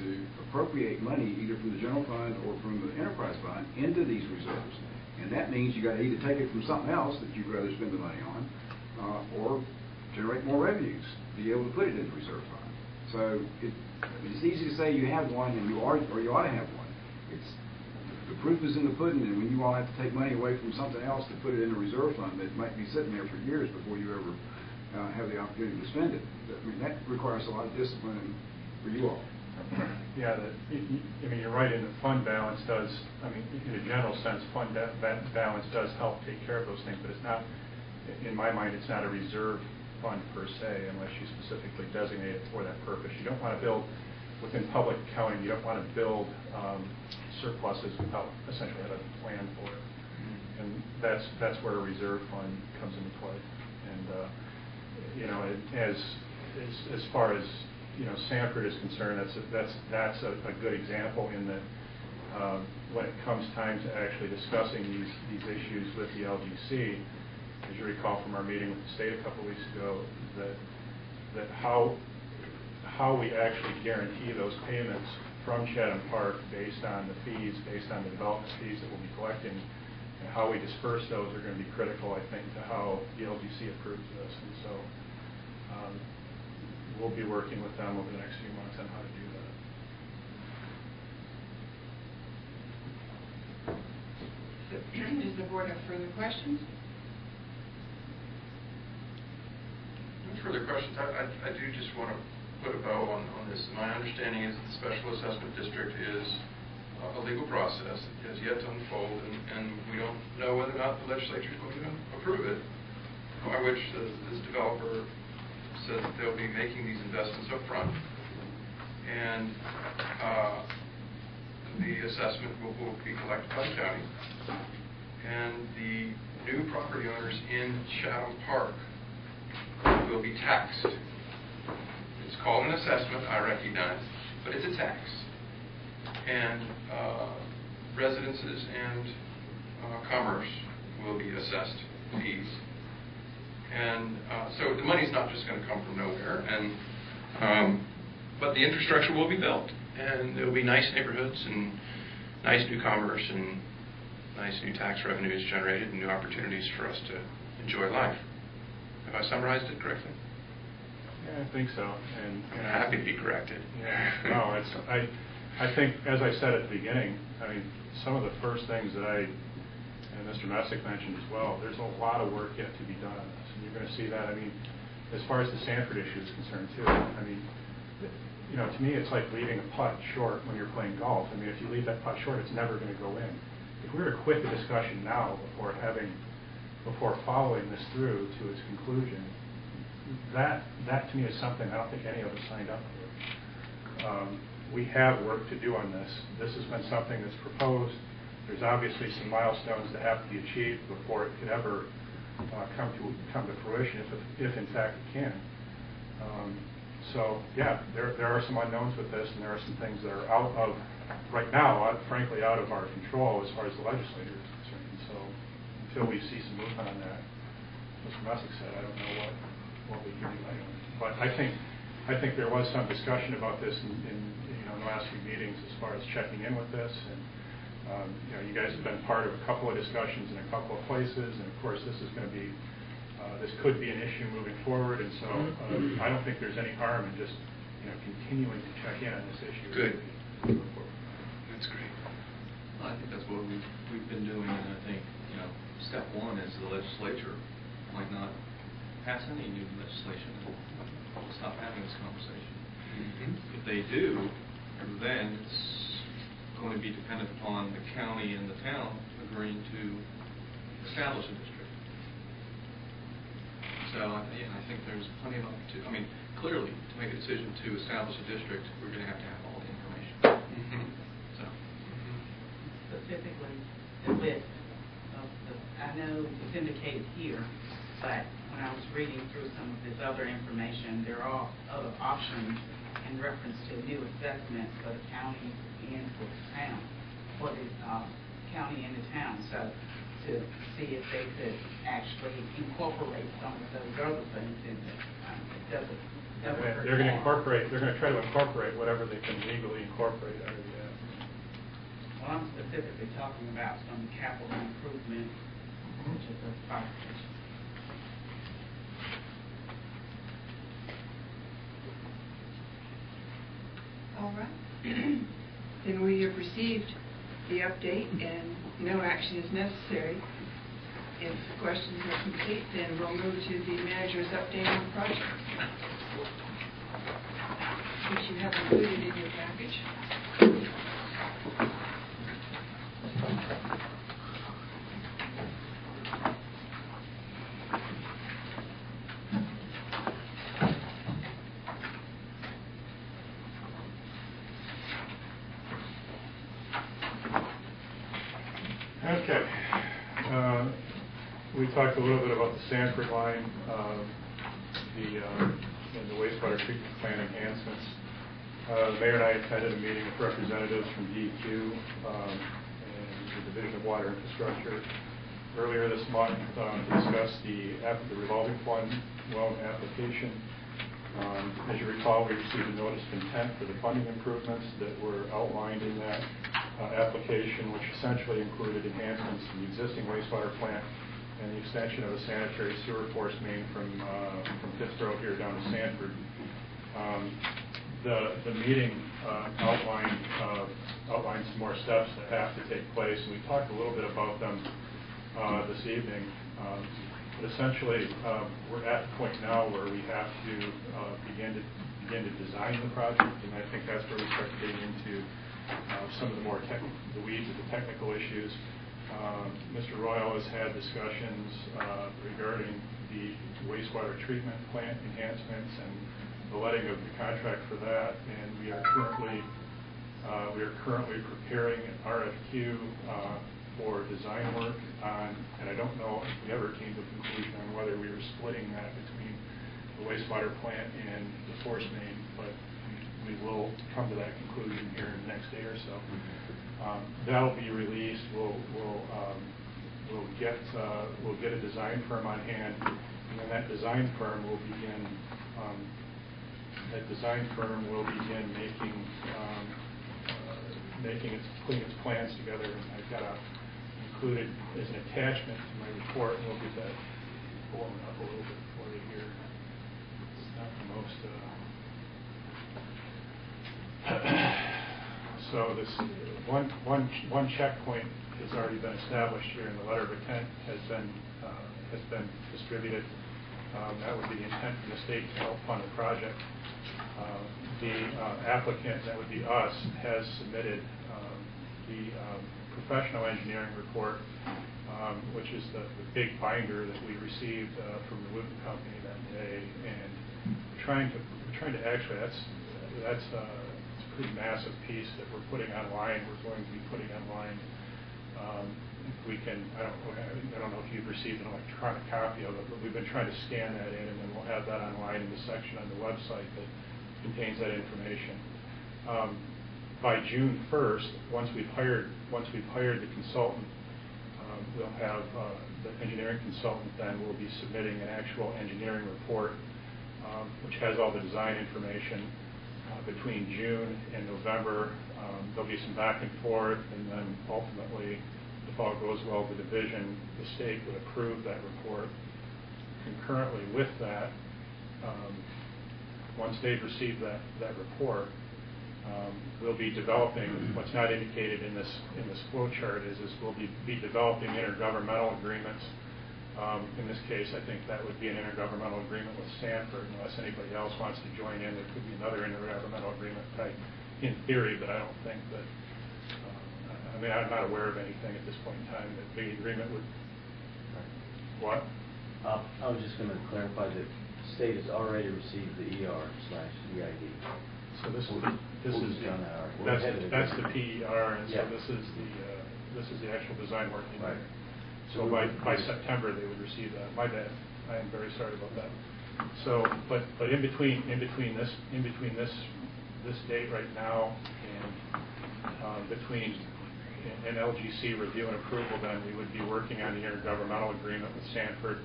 to appropriate money either from the general fund or from the enterprise fund into these reserves. And that means you gotta either take it from something else that you'd rather spend the money on, uh, or generate more revenues, to be able to put it in the reserve fund. So it, it's easy to say you have one and you are, or you ought to have one. It's, the proof is in the pudding, and when you all have to take money away from something else to put it in a reserve fund that might be sitting there for years before you ever uh, have the opportunity to spend it. I mean, that requires a lot of discipline for you all. Yeah, the, I mean, you're right, and the fund balance does, I mean, in a general sense, fund ba- ba- balance does help take care of those things, but it's not, in my mind, it's not a reserve fund per se unless you specifically designate it for that purpose. You don't want to build within public accounting, you don't want to build um, surpluses without essentially having a plan for it. And that's, that's where a reserve fund comes into play. And, uh, you know, it- as, as, as far as, you know, Sanford is concerned, that's, a- that's, that's a, a good example in that, um, when it comes time to actually discussing these, these issues with the LGC, as you recall from our meeting with the state a couple weeks ago, that, that how, how we actually guarantee those payments from Chatham Park based on the fees, based on the development fees that we'll be collecting, and how we disperse those are going to be critical, I think, to how the LGC approves this. And so we'll be working with them over the next few months on how to do that. Does the board have further questions? No further questions. I, I- I do just want to put a bow on, on this. My understanding is that the special assessment district is a legal process, It has yet to unfold, and, and we don't know whether or not the legislature is going to approve it, by which the- this developer that they'll be making these investments up front, and uh, the assessment will, will be collected by the county, and the new property owners in Chatham Park will be taxed. It's called an assessment, I recognize, but it's a tax. And uh, residences and uh, commerce will be assessed fees. And uh, so the money's not just going to come from nowhere, and, um, but the infrastructure will be built, and there'll be nice neighborhoods and nice new commerce and nice new tax revenues generated and new opportunities for us to enjoy life. Have I summarized it correctly? Yeah, I think so. And I'm happy to be corrected. Yeah, no, it's, I, I think, as I said at the beginning, I mean, some of the first things that I, and Mr. Messick mentioned as well, there's a lot of work yet to be done on this, you're gonna see that, I mean, as far as the Sanford issue is concerned too, I mean, you know, to me, it's like leaving a putt short when you're playing golf. I mean, if you leave that putt short, it's never gonna go in. If we were to quit the discussion now before having, before following this through to its conclusion, that, that to me is something I don't think any of us signed up for. Um, We have work to do on this. This has been something that's proposed. There's obviously some milestones that have to be achieved before it could ever uh, come to, come to fruition, if, if in fact it can. Um, So, yeah, there, there are some unknowns with this, and there are some things that are out of, right now, out- frankly, out of our control as far as the legislature is concerned. So until we see some movement on that, Mr. Messick said, I don't know what, what we can do. anyway. But I think, I think there was some discussion about this in, in, you know, in the last few meetings as far as checking in with this. And, um, you know, you guys have been part of a couple of discussions in a couple of places. And of course, this is going to be, uh, this could be an issue moving forward. And so um, I don't think there's any harm in just, you know, continuing to check in on this issue. Good. That's great. I think that's what we've, we've been doing, and I think, you know, step one is the legislature might not pass any new legislation, and stop having this conversation. If they do, then it's going to be dependent upon the county and the town agreeing to establish a district. So, I- yeah, I think there's plenty of opportunity, I mean, clearly, to make a decision to establish a district, we're going to have to have all the information. Mm-hmm. So, specifically the list of the, I know it's indicated here, but when I was reading through some of this other information, there are other options in reference to new assessments for the county and for the town, for the, uh, county and the town. So to see if they could actually incorporate some of those other things in there. Um, It doesn't, doesn't hurt They're going to that. incorporate, they're going to try to incorporate whatever they can legally incorporate out of that. Well, I'm specifically talking about some capital improvement, which is a fire station. All right. Then we have received the update and no action is necessary. If the questions are complete, then we'll move to the manager's update on the project, which you have included in your package. Okay. Uh, We talked a little bit about the Sanford line, um, the, uh, and the wastewater treatment plant enhancements. Uh, The mayor and I attended a meeting with representatives from DEQ um, and the Division of Water Infrastructure earlier this month um, to discuss the the revolving fund loan application. Um, As you recall, we received a notice of intent for the funding improvements that were outlined in that uh, application, which essentially included enhancements to the existing wastewater plant and the extension of a sanitary sewer force main from uh, from Pittsboro here down to Sanford. Um, The, the meeting uh, outlined, uh, outlined some more steps that have to take place, and we talked a little bit about them uh, this evening. Um, But essentially, uh, we're at the point now where we have to uh, begin to, begin to design the project, and I think that's where we start getting into uh, some of the more tech, the weeds of the technical issues. Mr. Royal has had discussions uh, regarding the wastewater treatment plant enhancements and the letting of the contract for that, and we are currently, uh, we are currently preparing an RFQ uh, for design work on, and I don't know if we ever came to a conclusion on whether we were splitting that between the wastewater plant and the force main, but we will come to that conclusion here in the next day or so. Um, That'll be released, we'll, we'll, um, we'll get, uh, we'll get a design firm on hand, and then that design firm will begin, um, that design firm will begin making, um, uh, making its, putting its plans together, and I've got a, included as an attachment to my report, and we'll get that blown up a little bit for you here. It's not the most, uh, so this, one, one, one checkpoint has already been established here, and the letter of intent has been, uh, has been distributed. Um, That would be the intent from the state to help fund the project. Uh, The uh, applicant, that would be us, has submitted um, the um, professional engineering report, um, which is the the big binder that we received uh, from the Wooten Company that day, and we're trying to, we're trying to, actually, that's, that's uh, pretty massive piece that we're putting online, we're going to be putting online. Um, we can, I don't, I don't know if you've received an electronic copy of it, but we've been trying to scan that in, and then we'll have that online in the section on the website that contains that information. Um, By June 1st, once we've hired, once we've hired the consultant, um, we'll have, uh, the engineering consultant then will be submitting an actual engineering report, um, which has all the design information. Between June and November, um, there'll be some back and forth, and then ultimately, if all goes well, the division, the state would approve that report. Concurrently with that, um, once they've received that, that report, um, we'll be developing, what's not indicated in this, in this flow chart is, we'll be, be developing intergovernmental agreements. Um, In this case, I think that would be an intergovernmental agreement with Sanford, unless anybody else wants to join in, there could be another intergovernmental agreement type in theory, but I don't think that, uh, I- mean, I'm not aware of anything at this point in time that the agreement would, what? Uh, I was just going to clarify that the state has already received the ER slash EID. So this is, this we'll is, on that. That's, the that's the. PER, and so this is the, uh, this is the actual design work. Right. So by, by September, they would receive that. My bad. I am very sorry about that. So, but, but in between, in between this, in between this, this date right now and, uh, between an LGC review and approval, then we would be working on the intergovernmental agreement with Sanford.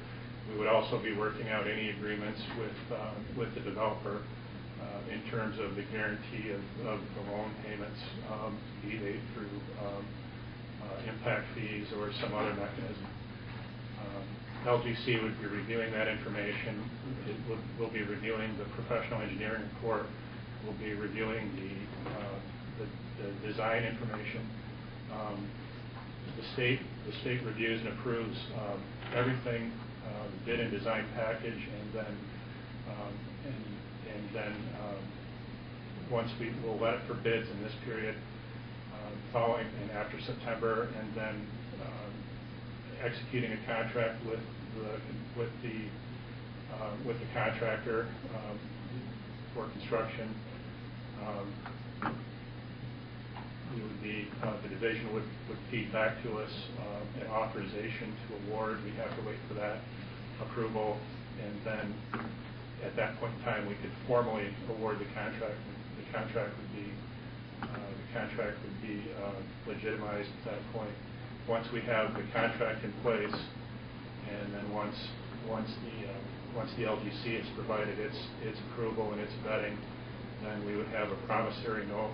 We would also be working out any agreements with, uh, with the developer uh, in terms of the guarantee of, of the loan payments, um, be they through um, impact fees or some other mechanism. Um, LGC would be reviewing that information. It will be reviewing the professional engineering report. We'll be reviewing the, uh, the, the design information. Um, The state, the state reviews and approves um, everything, uh, the bid and design package, and then, um, and, and then, um, once we, we'll let it for bids in this period, uh, following and after September, and then um, executing a contract with the, with the, uh, with the contractor um, for construction. Um, we would be, uh, the division would, would feed back to us uh, an authorization to award. We'd have to wait for that approval, and then at that point in time, we could formally award the contract. The contract would be, uh, the contract would be uh, legitimized at that point. Once we have the contract in place, and then once, once the, uh, once the LGC has provided its, its approval and its vetting, then we would have a promissory note,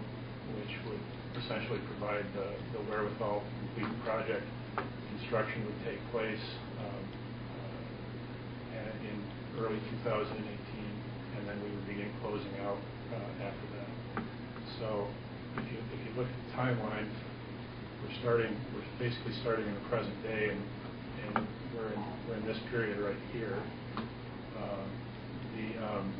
which would essentially provide the the wherewithal to complete the project. Construction would take place um, uh, in early 2018, and then we would begin closing out uh, after that. So if you, if you look at the timeline, we're starting, we're basically starting in the present day, and, and we're in, we're in this period right here. Um, The, um,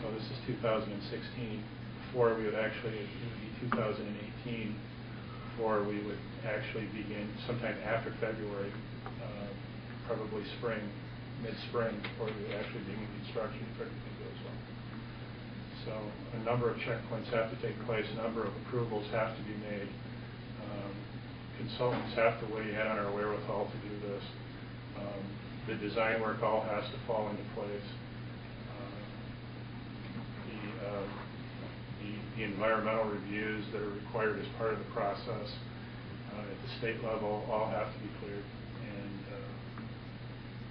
so this is 2016, before we would actually, it would be 2018, before we would actually begin, sometime after February, uh, probably spring, mid-spring, before we would actually begin construction well. So a number of checkpoints have to take place, a number of approvals have to be made. Um, Consultants have to weigh in on our wherewithal to do this. Um, The design work all has to fall into place. Uh, The uh, the the environmental reviews that are required as part of the process uh, at the state level all have to be cleared. And uh,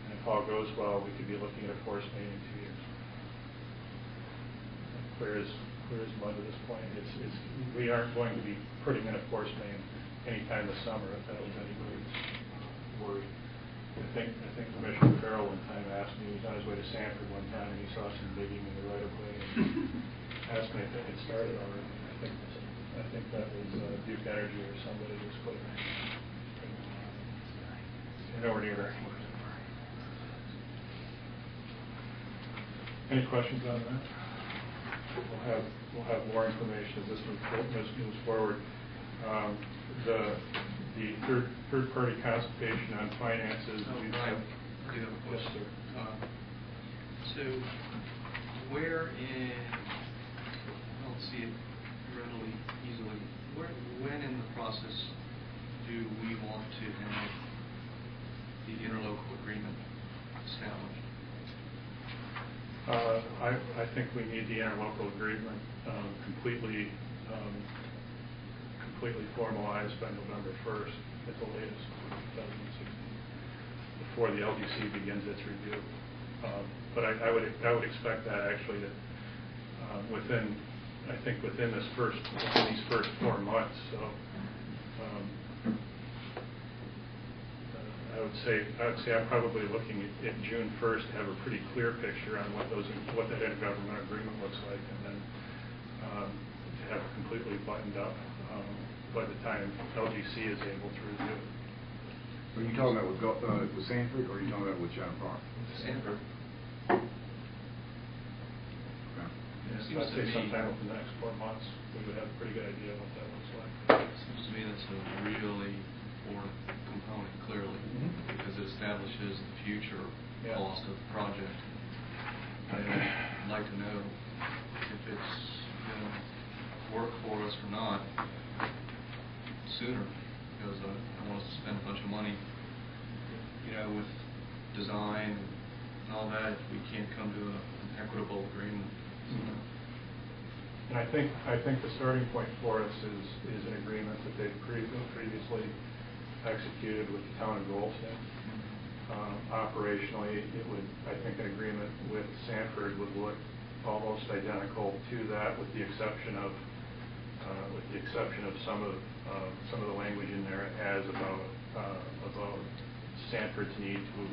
and if all goes well, we could be looking at a force years clear as, clear as mud at this point. It's, it's, we aren't going to be putting in a force main anytime this summer, if that was anybody's worry. I think, I think Commissioner Farrell one time asked me, he was on his way to Sanford one time, and he saw some digging in the right of way, and asked me if it had started already. I think, I think that was uh, Duke Energy or somebody was putting, nowhere near there. Any questions on that? We'll have, we'll have more information as this moves, moves forward. Um, The, the third, third-party consultation on finances. Oh, we've- Brian, I do have a Yes, question. sir. Um, So where in, I don't see it readily, easily, where, when in the process do we want to have the interlocal agreement established? Uh, I, I think we need the interlocal agreement um, completely, um, completely formalized by November 1st at the latest, 2016, before the LGC begins its review. Um, But I, I would, I would expect that actually that um, within, I think within this first, within these first four months, so um, uh, I would say, I would say I'm probably looking at, at June first to have a pretty clear picture on what those, what that intergovernmental agreement looks like, and then, um, to have it completely buttoned up, um, by the time LGC is able to review it. Are you talking about with, Gul- uh, with Sanford, or are you talking about with John Park? Sanford. Okay. It seems I'd to say me- sometime within the next four months, we would have a pretty good idea of what that looks like. Seems to me that's a really component, clearly, Mhm. because it establishes the future Yeah. cost of the project. I'd like to know if it's going to work for us or not sooner, because I don't want us to spend a bunch of money, you know, with design and all that, if we can't come to a- an equitable agreement. Mhm. And I think, I think the starting point for us is, is an agreement that they've pre- previously executed with the town of Goldston. Um, Operationally, it would, I think an agreement with Sanford would look almost identical to that, with the exception of, uh, with the exception of some of, uh, some of the language in there as about, uh, about Sanford's need to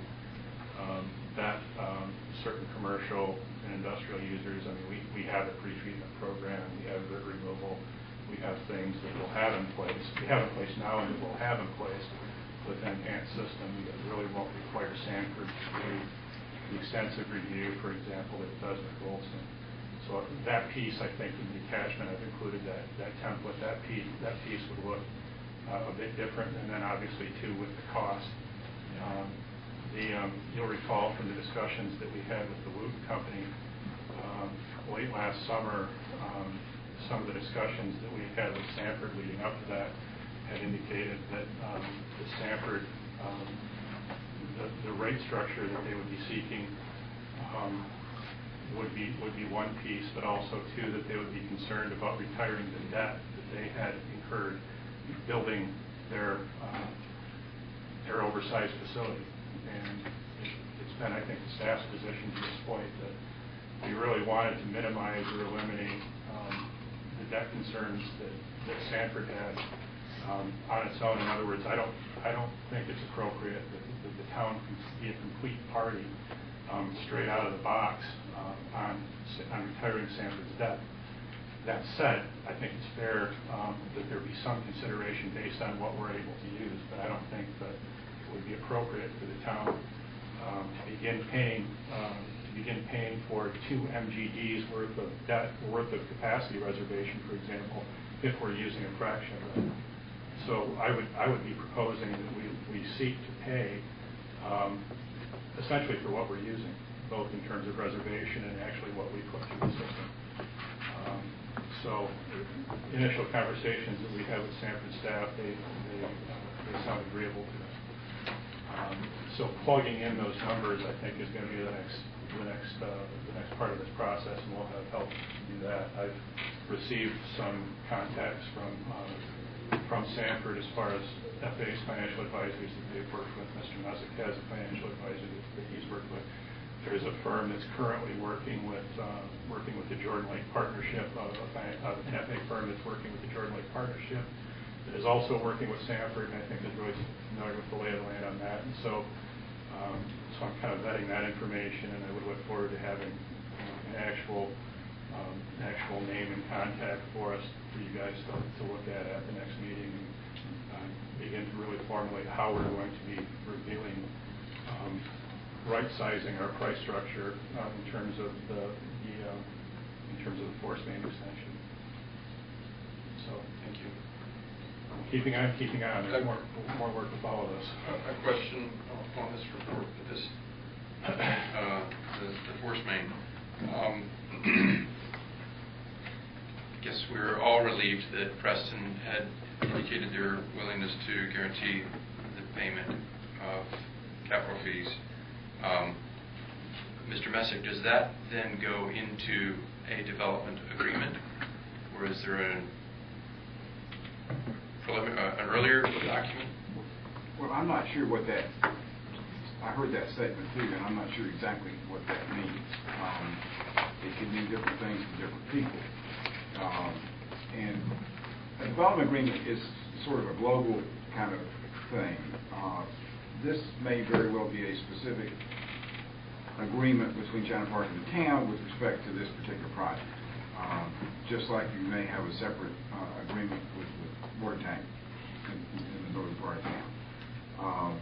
um, vet um, certain commercial and industrial users. I mean, we, we have a pretreatment program, we have grit removal, we have things that we'll have in place, we have in place now and we'll have in place with an enhanced system that really won't require Sanford to do the extensive review, for example, that it does with Goldston. So that piece, I think, in the attachment, I've included that, that template, that piece, that piece would look uh, a bit different, and then obviously too with the cost. Um, The, um, you'll recall from the discussions that we had with the Wooten Company, um, late last summer, um, some of the discussions that we had with Sanford leading up to that had indicated that um, Sanford, um, the rate structure that they would be seeking um, would be, would be one piece, but also two, that they would be concerned about retiring the debt that they had incurred building their, their oversized facility. And it- it's been, I think, the staff's position to this point that we really wanted to minimize or eliminate debt concerns that, that Sanford had um, on its own. In other words, I don't, I don't think it's appropriate that, that the town be a complete party um, straight out of the box uh, on, on retiring Sanford's debt. That said, I think it's fair um, that there be some consideration based on what we're able to use, but I don't think that it would be appropriate for the town um, to begin paying, um, begin paying for two MGDs worth of debt, worth of capacity reservation, for example, if we're using a fraction of that. So I would, I would be proposing that we, we seek to pay um, essentially for what we're using, both in terms of reservation and actually what we put through the system. Um, So initial conversations that we had with Sanford staff, they, they, uh, they sound agreeable to us. Um, So plugging in those numbers, I think, is going to be the next, the next, uh, the next part of this process, and we'll have help do that. I've received some contacts from, uh, from Sanford as far as FA's financial advisors that they've worked with. Mr. Messick has a financial advisor that that he's worked with. There's a firm that's currently working with, uh, working with the Jordan Lake Partnership, uh, a uh, an FA firm that's working with the Jordan Lake Partnership, that is also working with Sanford, and I think is really familiar with the lay of the land on that. And so, um, so I'm kind of vetting that information, and I would look forward to having know, an actual, um, actual name and contact for us, for you guys to, to look at at the next meeting, and um, begin to really formulate how we're going to be reviewing um, right-sizing our price structure uh, in terms of the, the, uh, in terms of the force main extension. So, thank you. Keeping on, keeping on, there's more, more work to follow this. A a question on this report, this, uh, the the force main. Um, I guess we're all relieved that Preston had indicated their willingness to guarantee the payment of capital fees. Um, Mr. Messick, does that then go into a development agreement? Or is there an uh, an earlier document? Well, I'm not sure what that, I heard that statement too, and I'm not sure exactly what that means. Um, It can mean different things to different people. Um, And a development agreement is sort of a global kind of thing. Uh, This may very well be a specific agreement between Chatham Park and the town with respect to this particular project. Um, Just like you may have a separate uh, agreement with water tank in in the northern part of town. Um,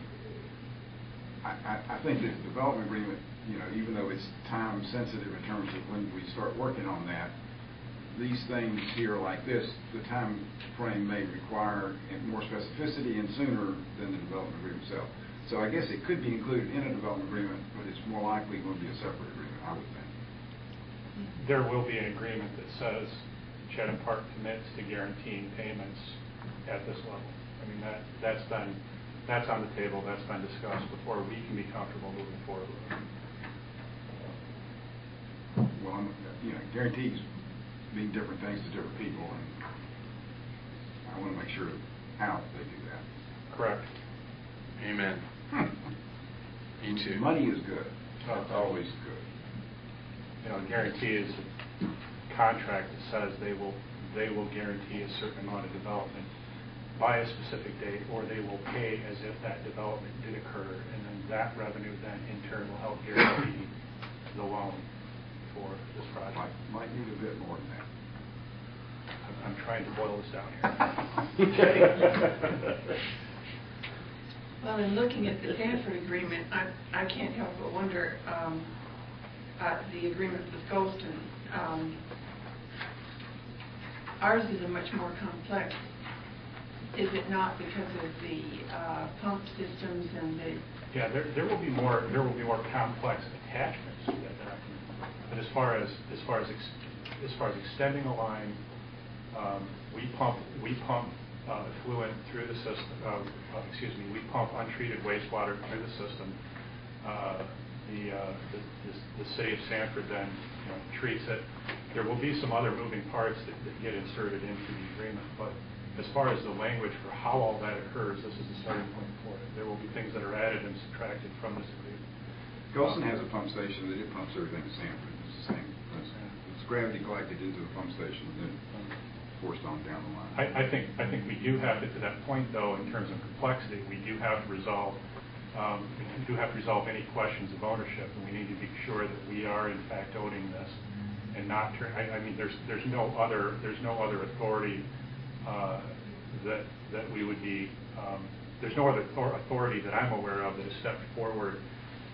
I, I, think this development agreement, you know, even though it's time sensitive in terms of when we start working on that, these things here like this, the time frame may require more specificity and sooner than the development agreement itself. So I guess it could be included in a development agreement, but it's more likely going to be a separate agreement, I would think. There will be an agreement that says Chatham Park commits to guaranteeing payments at this level. I mean, that, that's been, that's on the table, that's been discussed before we can be comfortable moving forward. with it. Well, I'm, you know, guarantees mean different things to different people, and I want to make sure how they do that. Correct. Amen. Hmm. Me too. Money is good. Oh, that's always good. You know, a guarantee is a contract that says they will, they will guarantee a certain amount of development by a specific date, or they will pay as if that development did occur, and then that revenue then in turn will help guarantee the loan for this Might, project. might need a bit more than that. I'm- I'm trying to boil this down here. Well, in looking at the Sanford agreement, I, I can't help but wonder, um, uh, the agreement with Goldston, um, ours is a much more complex, is it not, because of the, uh, pump systems and the, Yeah, there, there will be more, there will be more complex attachments to that document. But as far as, as far as, ex- as far as extending a line Um, We pump, we pump uh, effluent through the system, uh, uh, excuse me, we pump untreated wastewater through the system. Uh, The, uh, the- the- the city of Sanford then, you know, treats it. There will be some other moving parts that that get inserted into the agreement, but as far as the language for how all that occurs, this is the starting point for it. There will be things that are added and subtracted from this agreement. Goldston has a pump station that it pumps everything to Sanford. It's the same principle. It's gravity collected into the pump station and then forced on down the line. I, I think, I think we do have to, to that point though, in terms of complexity, we do have to resolve, um, we do have to resolve any questions of ownership, and we need to be sure that we are in fact owning this and not turn, I, I mean, there's, there's no other, there's no other authority, that, that we would be, um, there's no other authority that I'm aware of that has stepped forward,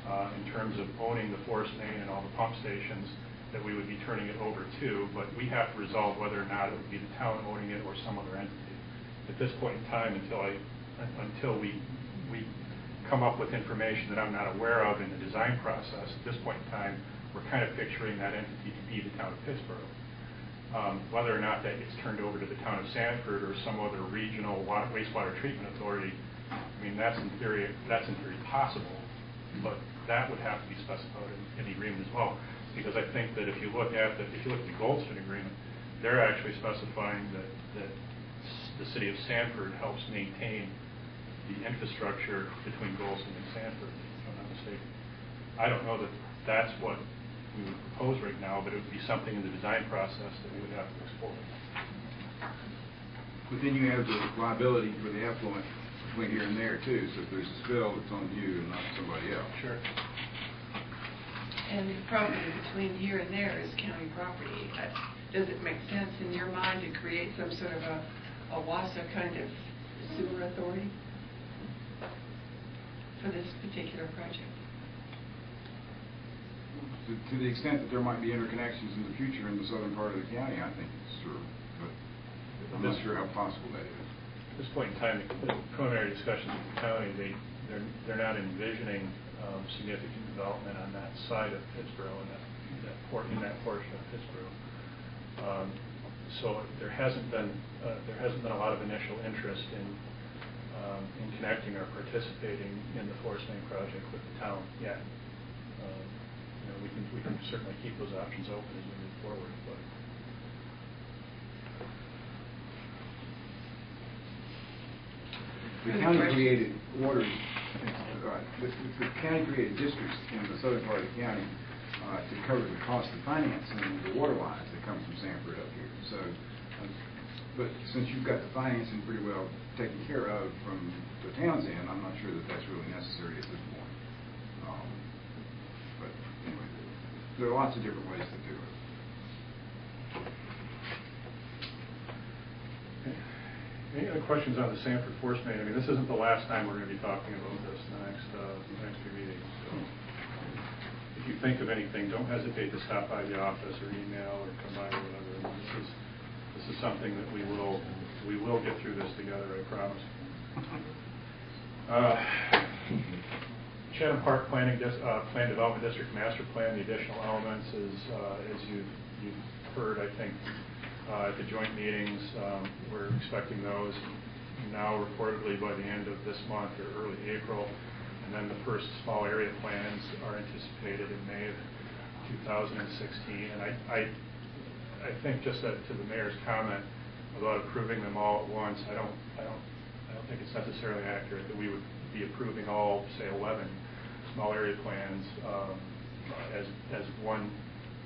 uh, in terms of owning the force main and all the pump stations that we would be turning it over to, but we have to resolve whether or not it would be the town owning it or some other entity. At this point in time, until I, until we, we come up with information that I'm not aware of in the design process, at this point in time, we're kind of picturing that entity to be the town of Pittsboro. Um, Whether or not that gets turned over to the town of Sanford or some other regional water- wastewater treatment authority, I mean, that's in theory, that's in theory possible, but that would have to be specified in, in the agreement as well. Because I think that if you look at the, if you look at the Goldston agreement, they're actually specifying that, that the city of Sanford helps maintain the infrastructure between Goldston and Sanford, if I'm not mistaken. I don't know that that's what we would propose right now, but it would be something in the design process that we would have to explore. But then you have the liability for the effluent between here and there too, so if there's a spill, it's on you and not somebody else. Sure. And the property between here and there is county property. Uh, Does it make sense in your mind to create some sort of a, a WASA kind of sewer authority for this particular project? To, the extent that there might be interconnections in the future in the southern part of the county, I think it's true, but I'm not sure how possible that is. At this point in time, the preliminary discussions with the county, they, they're, they're not envisioning um, significant development on that side of Pittsboro, in that, that port, in that portion of Pittsboro. Um, So there hasn't been, uh, there hasn't been a lot of initial interest in, um, in connecting or participating in the Force Main project with the town yet. We can, we can certainly keep those options open as we move forward, but The county created uh, the the county created districts in the southern part of the county uh, to cover the cost of financing the water lines that come from Sanford up here. So, uh, but since you've got the financing pretty well taken care of from the town's end, I'm not sure that that's really necessary at this point. Um, But anyway, there are lots of different ways to do it. Any other questions on the Sanford Force Main? I mean, this isn't the last time we're going to be talking about this in the next, uh, the next few meetings. So If you think of anything, don't hesitate to stop by the office or email or come by or whatever. This is, this is something that we will, we will get through this together, I promise. Uh, Chatham Park Planning, Dis- uh, Plan Development District Master Plan, the additional elements is, uh, as you've, you've heard, I think, uh, at the joint meetings, um, we're expecting those now reportedly by the end of this month or early April. And then the first small area plans are anticipated in May of 2016. And I, I, I think just that to the mayor's comment about approving them all at once, I don't, I don't, I don't think it's necessarily accurate that we would be approving all, say, 11 small area plans um, as, as one,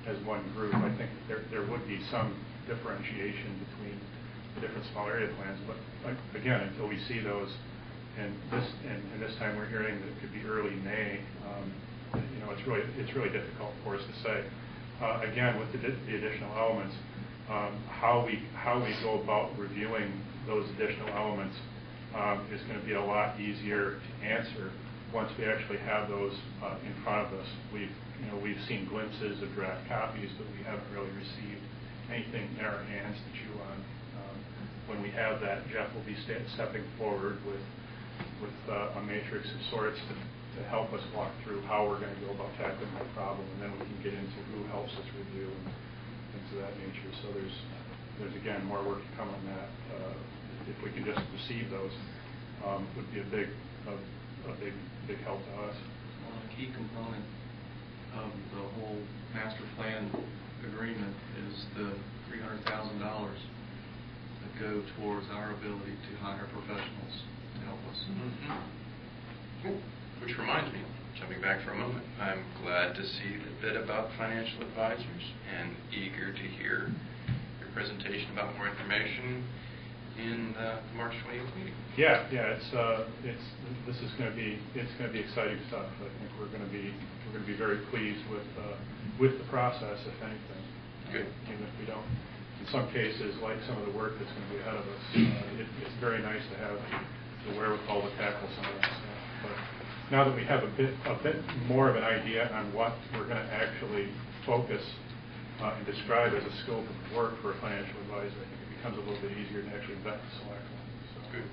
as one group. I think there, there would be some differentiation between the different small area plans, but again, until we see those, and this, and, and this time we're hearing that it could be early May, um, you know, it's really, it's really difficult for us to say. Uh, again, with the, the additional elements, um, how we, how we go about reviewing those additional elements um, is going to be a lot easier to answer once we actually have those uh, in front of us. We've, you know, we've seen glimpses of draft copies, but we haven't really received anything in our hands to chew on. Um, When we have that, Jeff will be sta- stepping forward with, with uh, a matrix of sorts to, to help us walk through how we're going to go about tackling that problem, and then we can get into who helps us review and things of that nature. So there's, there's again, more work to come on that. Uh, If we can just receive those, um, would be a big, a a big, big help to us. Well, a key component of the whole master plan agreement is the three hundred thousand dollars that go towards our ability to hire professionals to help us. Mhm. Which reminds me, jumping back for a moment, I'm glad to see the bit about financial advisors and eager to hear your presentation about more information in the March 28th meeting. Yeah, yeah, it's, uh, it's, this is gonna be, it's gonna be exciting stuff. I think we're gonna be, we're gonna be very pleased with, uh, with the process, if anything. Good. Even if we don't, in some cases, like some of the work that's gonna be ahead of us, uh, it, it's very nice to have the wherewithal to tackle some of that stuff. But now that we have a bit, a bit more of an idea on what we're gonna actually focus uh, and describe as a scope of work for a financial advisor, I think becomes a little bit easier to actually vet and select one. So- Good.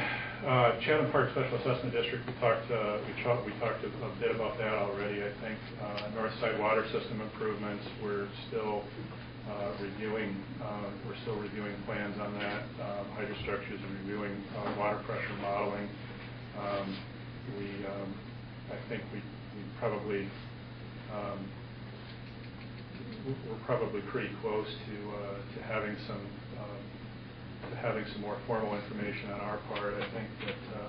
Uh, Chatham Park Special Assessment District, we talked, uh, we talked, we talked a a bit about that already, I think. Uh, North Side Water System improvements, we're still uh, reviewing, uh, we're still reviewing plans on that. Um, Hydrostructures are reviewing uh, water pressure modeling. Um, We, um, I think we we probably, um, we're probably pretty close to, uh, to having some, um, to having some more formal information on our part. I think that uh,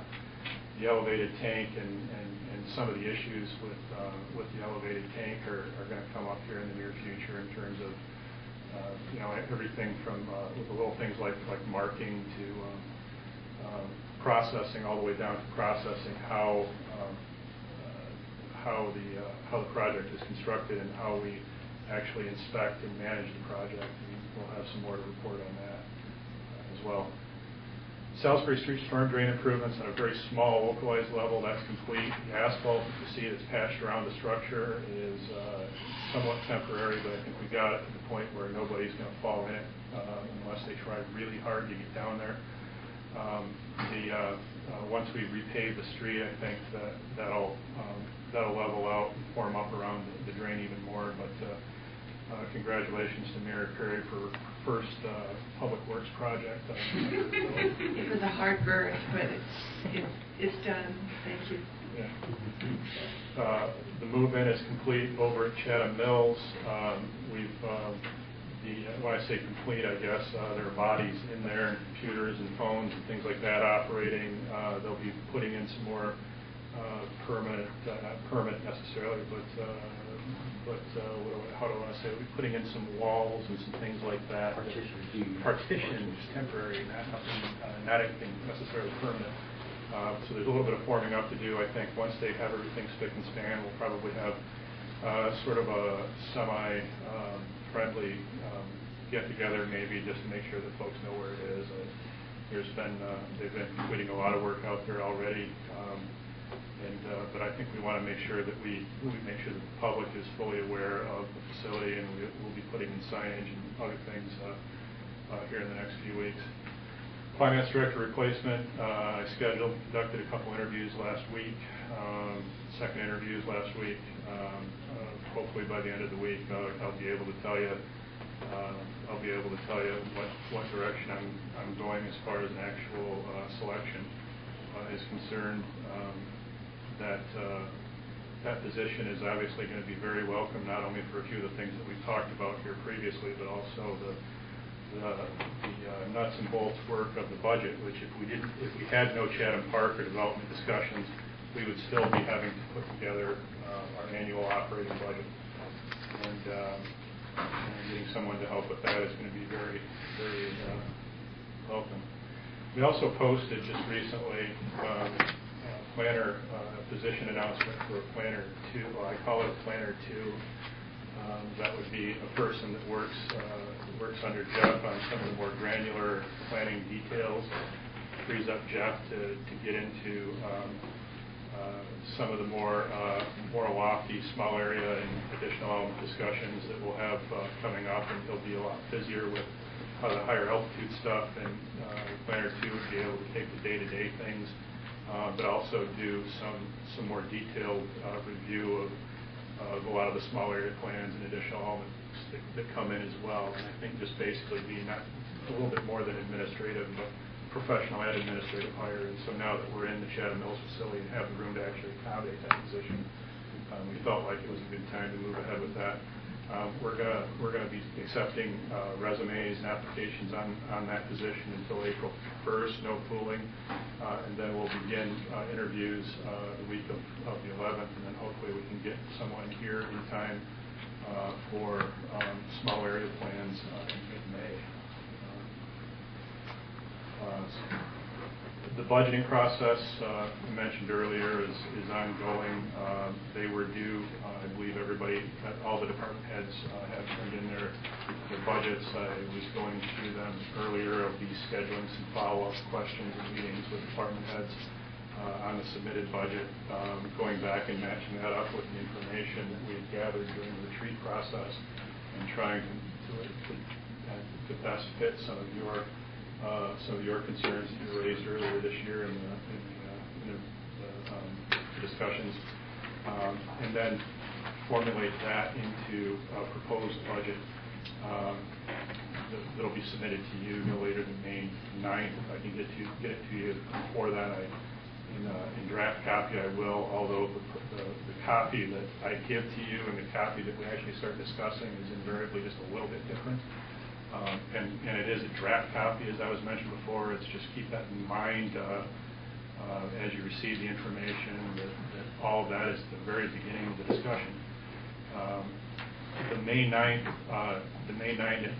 the elevated tank and, and and some of the issues with, uh, with the elevated tank are, are going to come up here in the near future in terms of, uh, you know, everything from little things like, like marking to um, um, processing, all the way down to processing how, um, uh, how the, uh, how the project is constructed and how we actually inspect and manage the project. We'll have some more to report on that uh, as well. Salisbury Street storm drain improvements on a very small localized level, that's complete. The asphalt that you see that's patched around the structure is uh, somewhat temporary, but I think we got it to the point where nobody's going to fall in it uh, unless they try really hard to get down there. Um, The, uh, uh, once we repave the street, I think that that'll, um, that'll level out and form up around the- the drain even more, but uh, congratulations to Mayor Terry for first uh, Public Works project. It was a hard birth, but it's, it's, it's done. Thank you. Yeah. Uh, The move-in is complete over at Chatham Mills. Um, We've, um, the, when I say complete, I guess, uh, there are bodies in there, and computers and phones and things like that operating. Uh, They'll be putting in some more uh, permanent, uh, not permanent necessarily, but, uh, but uh, what do I- how do I say, we're putting in some walls and some things like that. Partitions. Partitions, temporary, not nothing, uh, not anything necessarily permanent. Uh, So there's a little bit of forming up to do, I think. Once they have everything spick and span, we'll probably have uh, sort of a semi-friendly um, get-together maybe, just to make sure that folks know where it is. Uh, There's been, uh, they've been completing a lot of work out there already. um, And, uh, but I think we want to make sure that we, we make sure that the public is fully aware of the facility, and we- we'll be putting in signage and other things uh, uh, here in the next few weeks. Finance director replacement, uh, I scheduled, conducted a couple interviews last week, um, second interviews last week. Um, uh, Hopefully by the end of the week, I'll I'll be able to tell you, uh, I'll be able to tell you what, what direction I'm, I'm going as far as an actual uh, selection uh, is concerned. Um, That, uh, that position is obviously going to be very welcome, not only for a few of the things that we've talked about here previously, but also the, the the, uh, nuts and bolts work of the budget, which if we didn't, if we had no Chatham Park or development discussions, we would still be having to put together uh, our annual operating budget. And um, and getting someone to help with that is going to be very, very uh, welcome. We also posted just recently um, planner, uh, position announcement for a planner two, well, I call it a planner two. Um, That would be a person that works, uh, works under Jeff on some of the more granular planning details, frees up Jeff to, to get into um, uh, some of the more, uh, more lofty, small area and additional discussions that we'll have uh, coming up, and he'll be a lot busier with uh, the higher altitude stuff, and uh, Planner Two would be able to take the day-to-day things, uh, but also do some, some more detailed uh, review of, of a lot of the small area plans and additional elements that, that come in as well. And I think just basically being not, a little bit more than administrative, but professional and administrative hire. And so now that we're in the Chatham Mills facility and have the room to actually accommodate that position, um, we felt like it was a good time to move ahead with that. Um, We're gonna, we're gonna be accepting uh, resumes and applications on, on that position until April 1st, no fooling. Uh, And then we'll begin uh, interviews uh, the week of, of the 11th, and then hopefully we can get someone here in time uh, for um, small area plans uh, in mid-May. Uh, The budgeting process, uh, mentioned earlier, is is ongoing. Uh, They were due, uh, I believe everybody, uh, all the department heads uh, have turned in their their budgets. I was going through them earlier, I'll be scheduling some follow-up questions and meetings with department heads uh, on the submitted budget, um, going back and matching that up with the information that we had gathered during the retreat process and trying to to- uh, to best fit some of your some of your concerns that you raised earlier this year in the, in the, uh, in the, the, um, discussions, um, and then formulate that into a proposed budget um, that- that'll be submitted to you no later than May 9th. If I can get to, get it to you before that, I, in, uh, in draft copy, I will, although the, the, the copy that I give to you and the copy that we actually start discussing is invariably just a little bit different. Um, And, and it is a draft copy, as I was mentioned before, it's just keep that in mind uh, uh, as you receive the information, that, that all of that is the very beginning of the discussion. Um, The May 9th, uh, the May 9th,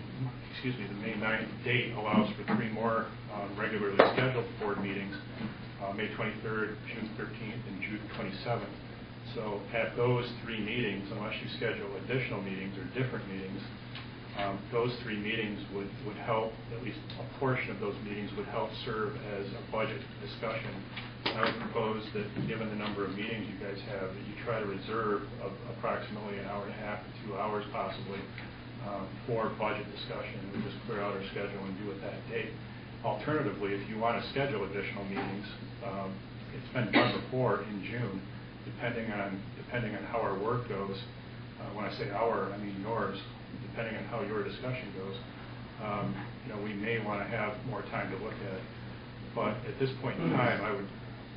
excuse me, the May 9th date allows for three more um, regularly scheduled board meetings, uh, May 23rd, June 13th, and June 27th. So at those three meetings, unless you schedule additional meetings or different meetings, um, those three meetings would, would help, at least a portion of those meetings would help serve as a budget discussion. I would propose that, given the number of meetings you guys have, that you try to reserve a- approximately an hour and a half to two hours possibly um, for budget discussion. We just clear out our schedule and do it that date. Alternatively, if you want to schedule additional meetings, um, it's been done before in June, depending on, depending on how our work goes. Uh, When I say our, I mean yours, depending on how your discussion goes. Um, You know, we may want to have more time to look at it. But at this point in time, I would,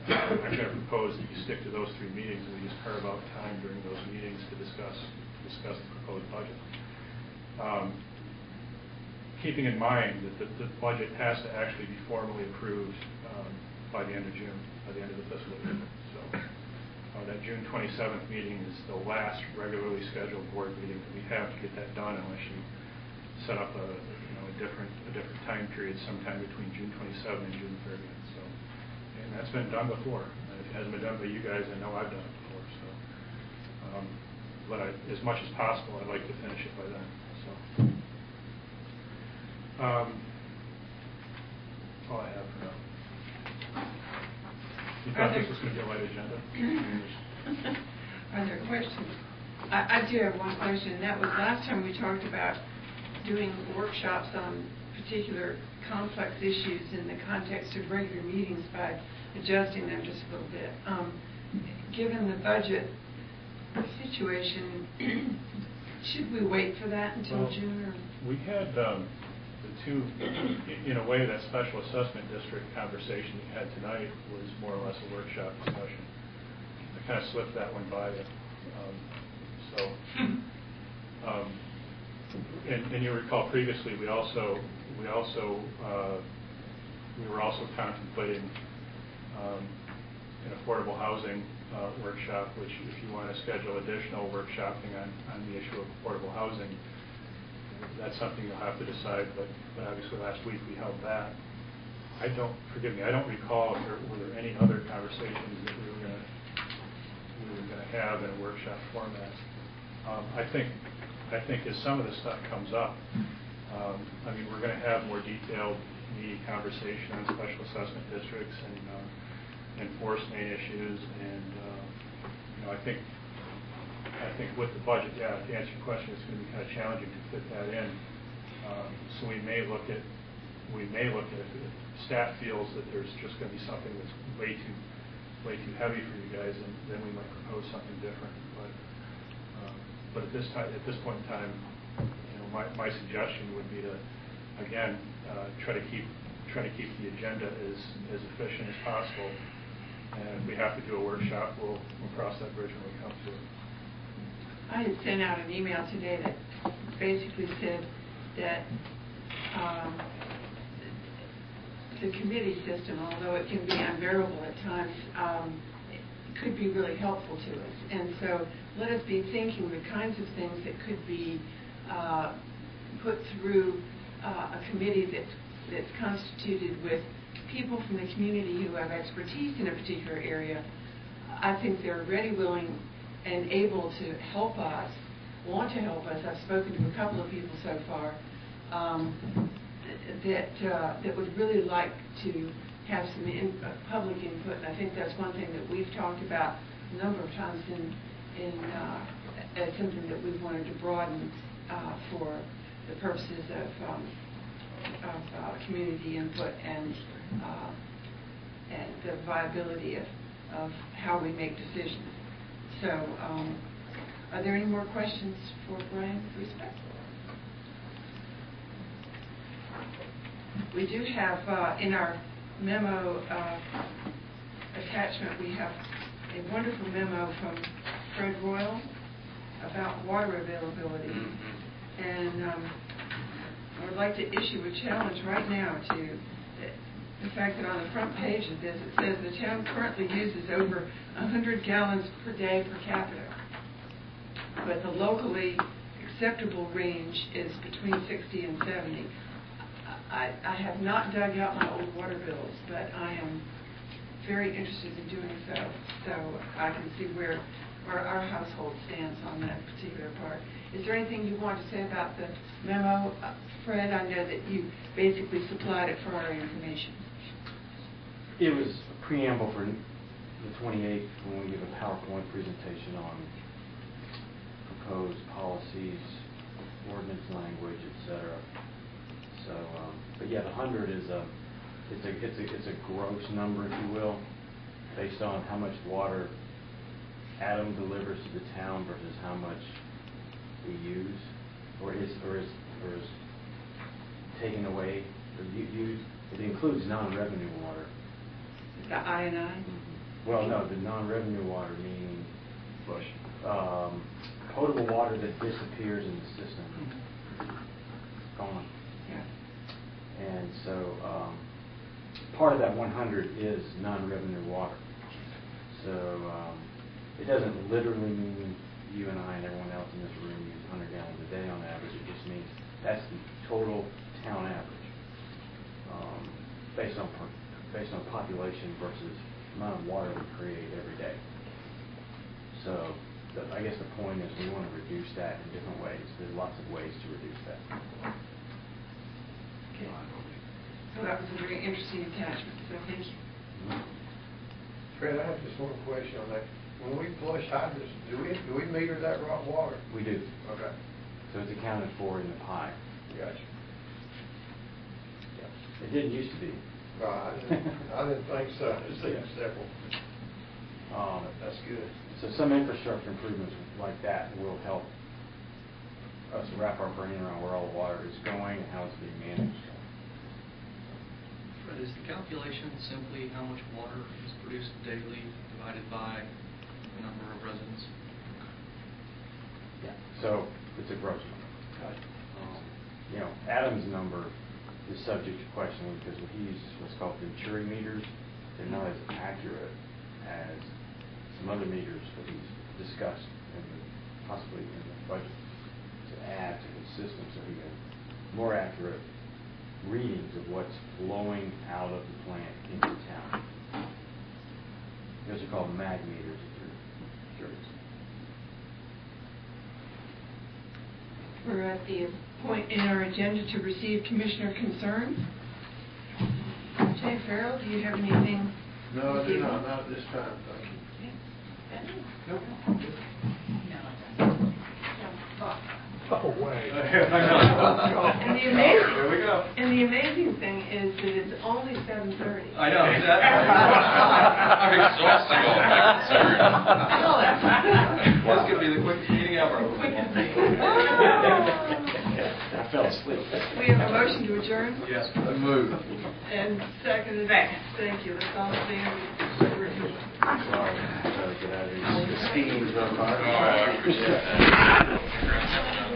I'm going to propose that you stick to those three meetings, and we just carve out time during those meetings to discuss, discuss the proposed budget. Um, Keeping in mind that the, the budget has to actually be formally approved um, by the end of June, by the end of the fiscal year. So uh, that June 27th meeting is the last regularly scheduled board meeting that we have to get that done unless you set up a, you know, a different, a different time period sometime between June 27th and June 30th. So, and that's been done before. It hasn't been done by you guys, I know I've done it before, so. um, But I, as much as possible, I'd like to finish it by then, so. Um, All I have for now. You thought this was going to be a light agenda? Are there questions? I, I do have one question, that was last time we talked about doing workshops on particular complex issues in the context of regular meetings by adjusting them just a little bit. Um, Given the budget situation, should we wait for that until Well, June or? We had um, in a way, that special assessment district conversation we had tonight was more or less a workshop discussion. I kind of slipped that one by you. Um, So, um, and and you recall previously, we also, we also, uh, we were also contemplating um, an affordable housing uh, workshop, which if you want to schedule additional workshopping on, on the issue of affordable housing, that's something you'll have to decide, but, but obviously last week we held that. I don't, forgive me, I don't recall if there, were there any other conversations that we were gonna, we were gonna have in a workshop format. Um, I think, I think as some of this stuff comes up, um, I mean, we're gonna have more detailed, conversation on special assessment districts and, uh, enforcement issues, and, uh, you know, I think, I think with the budget, yeah, to answer your question, it's gonna be kind of challenging to fit that in. Um, So we may look at, we may look at, if staff feels that there's just gonna be something that's way too, way too heavy for you guys, and then we might propose something different, but, um, but at this time, at this point in time, you know, my, my suggestion would be to, again, uh, try to keep, try to keep the agenda as, as efficient as possible. And if we have to do a workshop, we'll, we'll cross that bridge when we come to it. I had sent out an email today that basically said that um, the committee system, although it can be unbearable at times, um, could be really helpful to us. And so let us be thinking the kinds of things that could be uh, put through uh, a committee that's, that's constituted with people from the community who have expertise in a particular area. I think they're ready, willing, and able to help us, want to help us. I've spoken to a couple of people so far um, that uh, that would really like to have some in, uh, public input. And I think that's one thing that we've talked about a number of times in in uh, as something that we've wanted to broaden uh, for the purposes of um, of uh, community input and uh, and the viability of of how we make decisions. So, um, are there any more questions for Brian Gruesbeck? We do have, uh, in our memo uh, attachment, we have a wonderful memo from Fred Royal about water availability. And um, I would like to issue a challenge right now to the- fact that on the front page of this, it says the town currently uses over 100 gallons per day per capita. But the locally acceptable range is between 60 and 70. I, I have not dug out my old water bills, but I am very interested in doing so, so I can see where, where our household stands on that particular part. Is there anything you want to say about the memo? Uh, Fred, I know that you basically supplied it for our information. It was a preamble for the 28th when we give a PowerPoint presentation on proposed policies, ordinance language, etc. So, um, but yeah, the 100 is a, it's a, it's a, it's a gross number, if you will, based on how much water Adam delivers to the town versus how much we use, or is, or is, or is taken away, or used. It includes non-revenue water. The I and I? Well, no, the non-revenue water meaning um, potable water that disappears in the system. Gone. Yeah. And so, um, part of that 100 is non-revenue water. So, um, it doesn't literally mean you and I and everyone else in this room use 100 gallons a day on average. It just means that's the total town average, um, based on, per- based on population versus amount of water we create every day. So, the- I guess the point is we want to reduce that in different ways. There's lots of ways to reduce that. Okay. So that was a very interesting attachment, so thank you. Mm-hmm. Fred, I have just one question on that. When we flush hydrants, do we, do we meter that raw water? We do. Okay, So it's accounted for in the pie. gotcha. It didn't used to be. No, I didn't, I didn't think so. I just seen several. Um, That's good. So some infrastructure improvements like that will help us wrap our brain around where all the water is going and how it's being managed. Fred, is the calculation simply how much water is produced daily divided by the number of residents? Yeah. So it's a gross number. Um, You know, Adam's number is subject to question because he uses what's called Venturi meters. They're not as accurate as some other meters that he's discussed and possibly in the budget to add to the system so he can more accurate readings of what's flowing out of the plant into town. Those are called mag meters if you're curious. We're at uh, the point in our agenda to receive commissioner concerns. Jay Farrell, do you have anything? No, I do not, not at this time, thank you. Nope. Way. And the amazing, Here we go. and the amazing thing is that it's only seven thirty. I know, exactly. I'm exhausted all that concern. This could be the quickest meeting ever. Quickest meeting. I fell asleep. We have a motion to adjourn Yes. Move. and seconded. Second. Thank you. Let's all stand. Sorry, gotta get out of here. Oh, I appreciate that.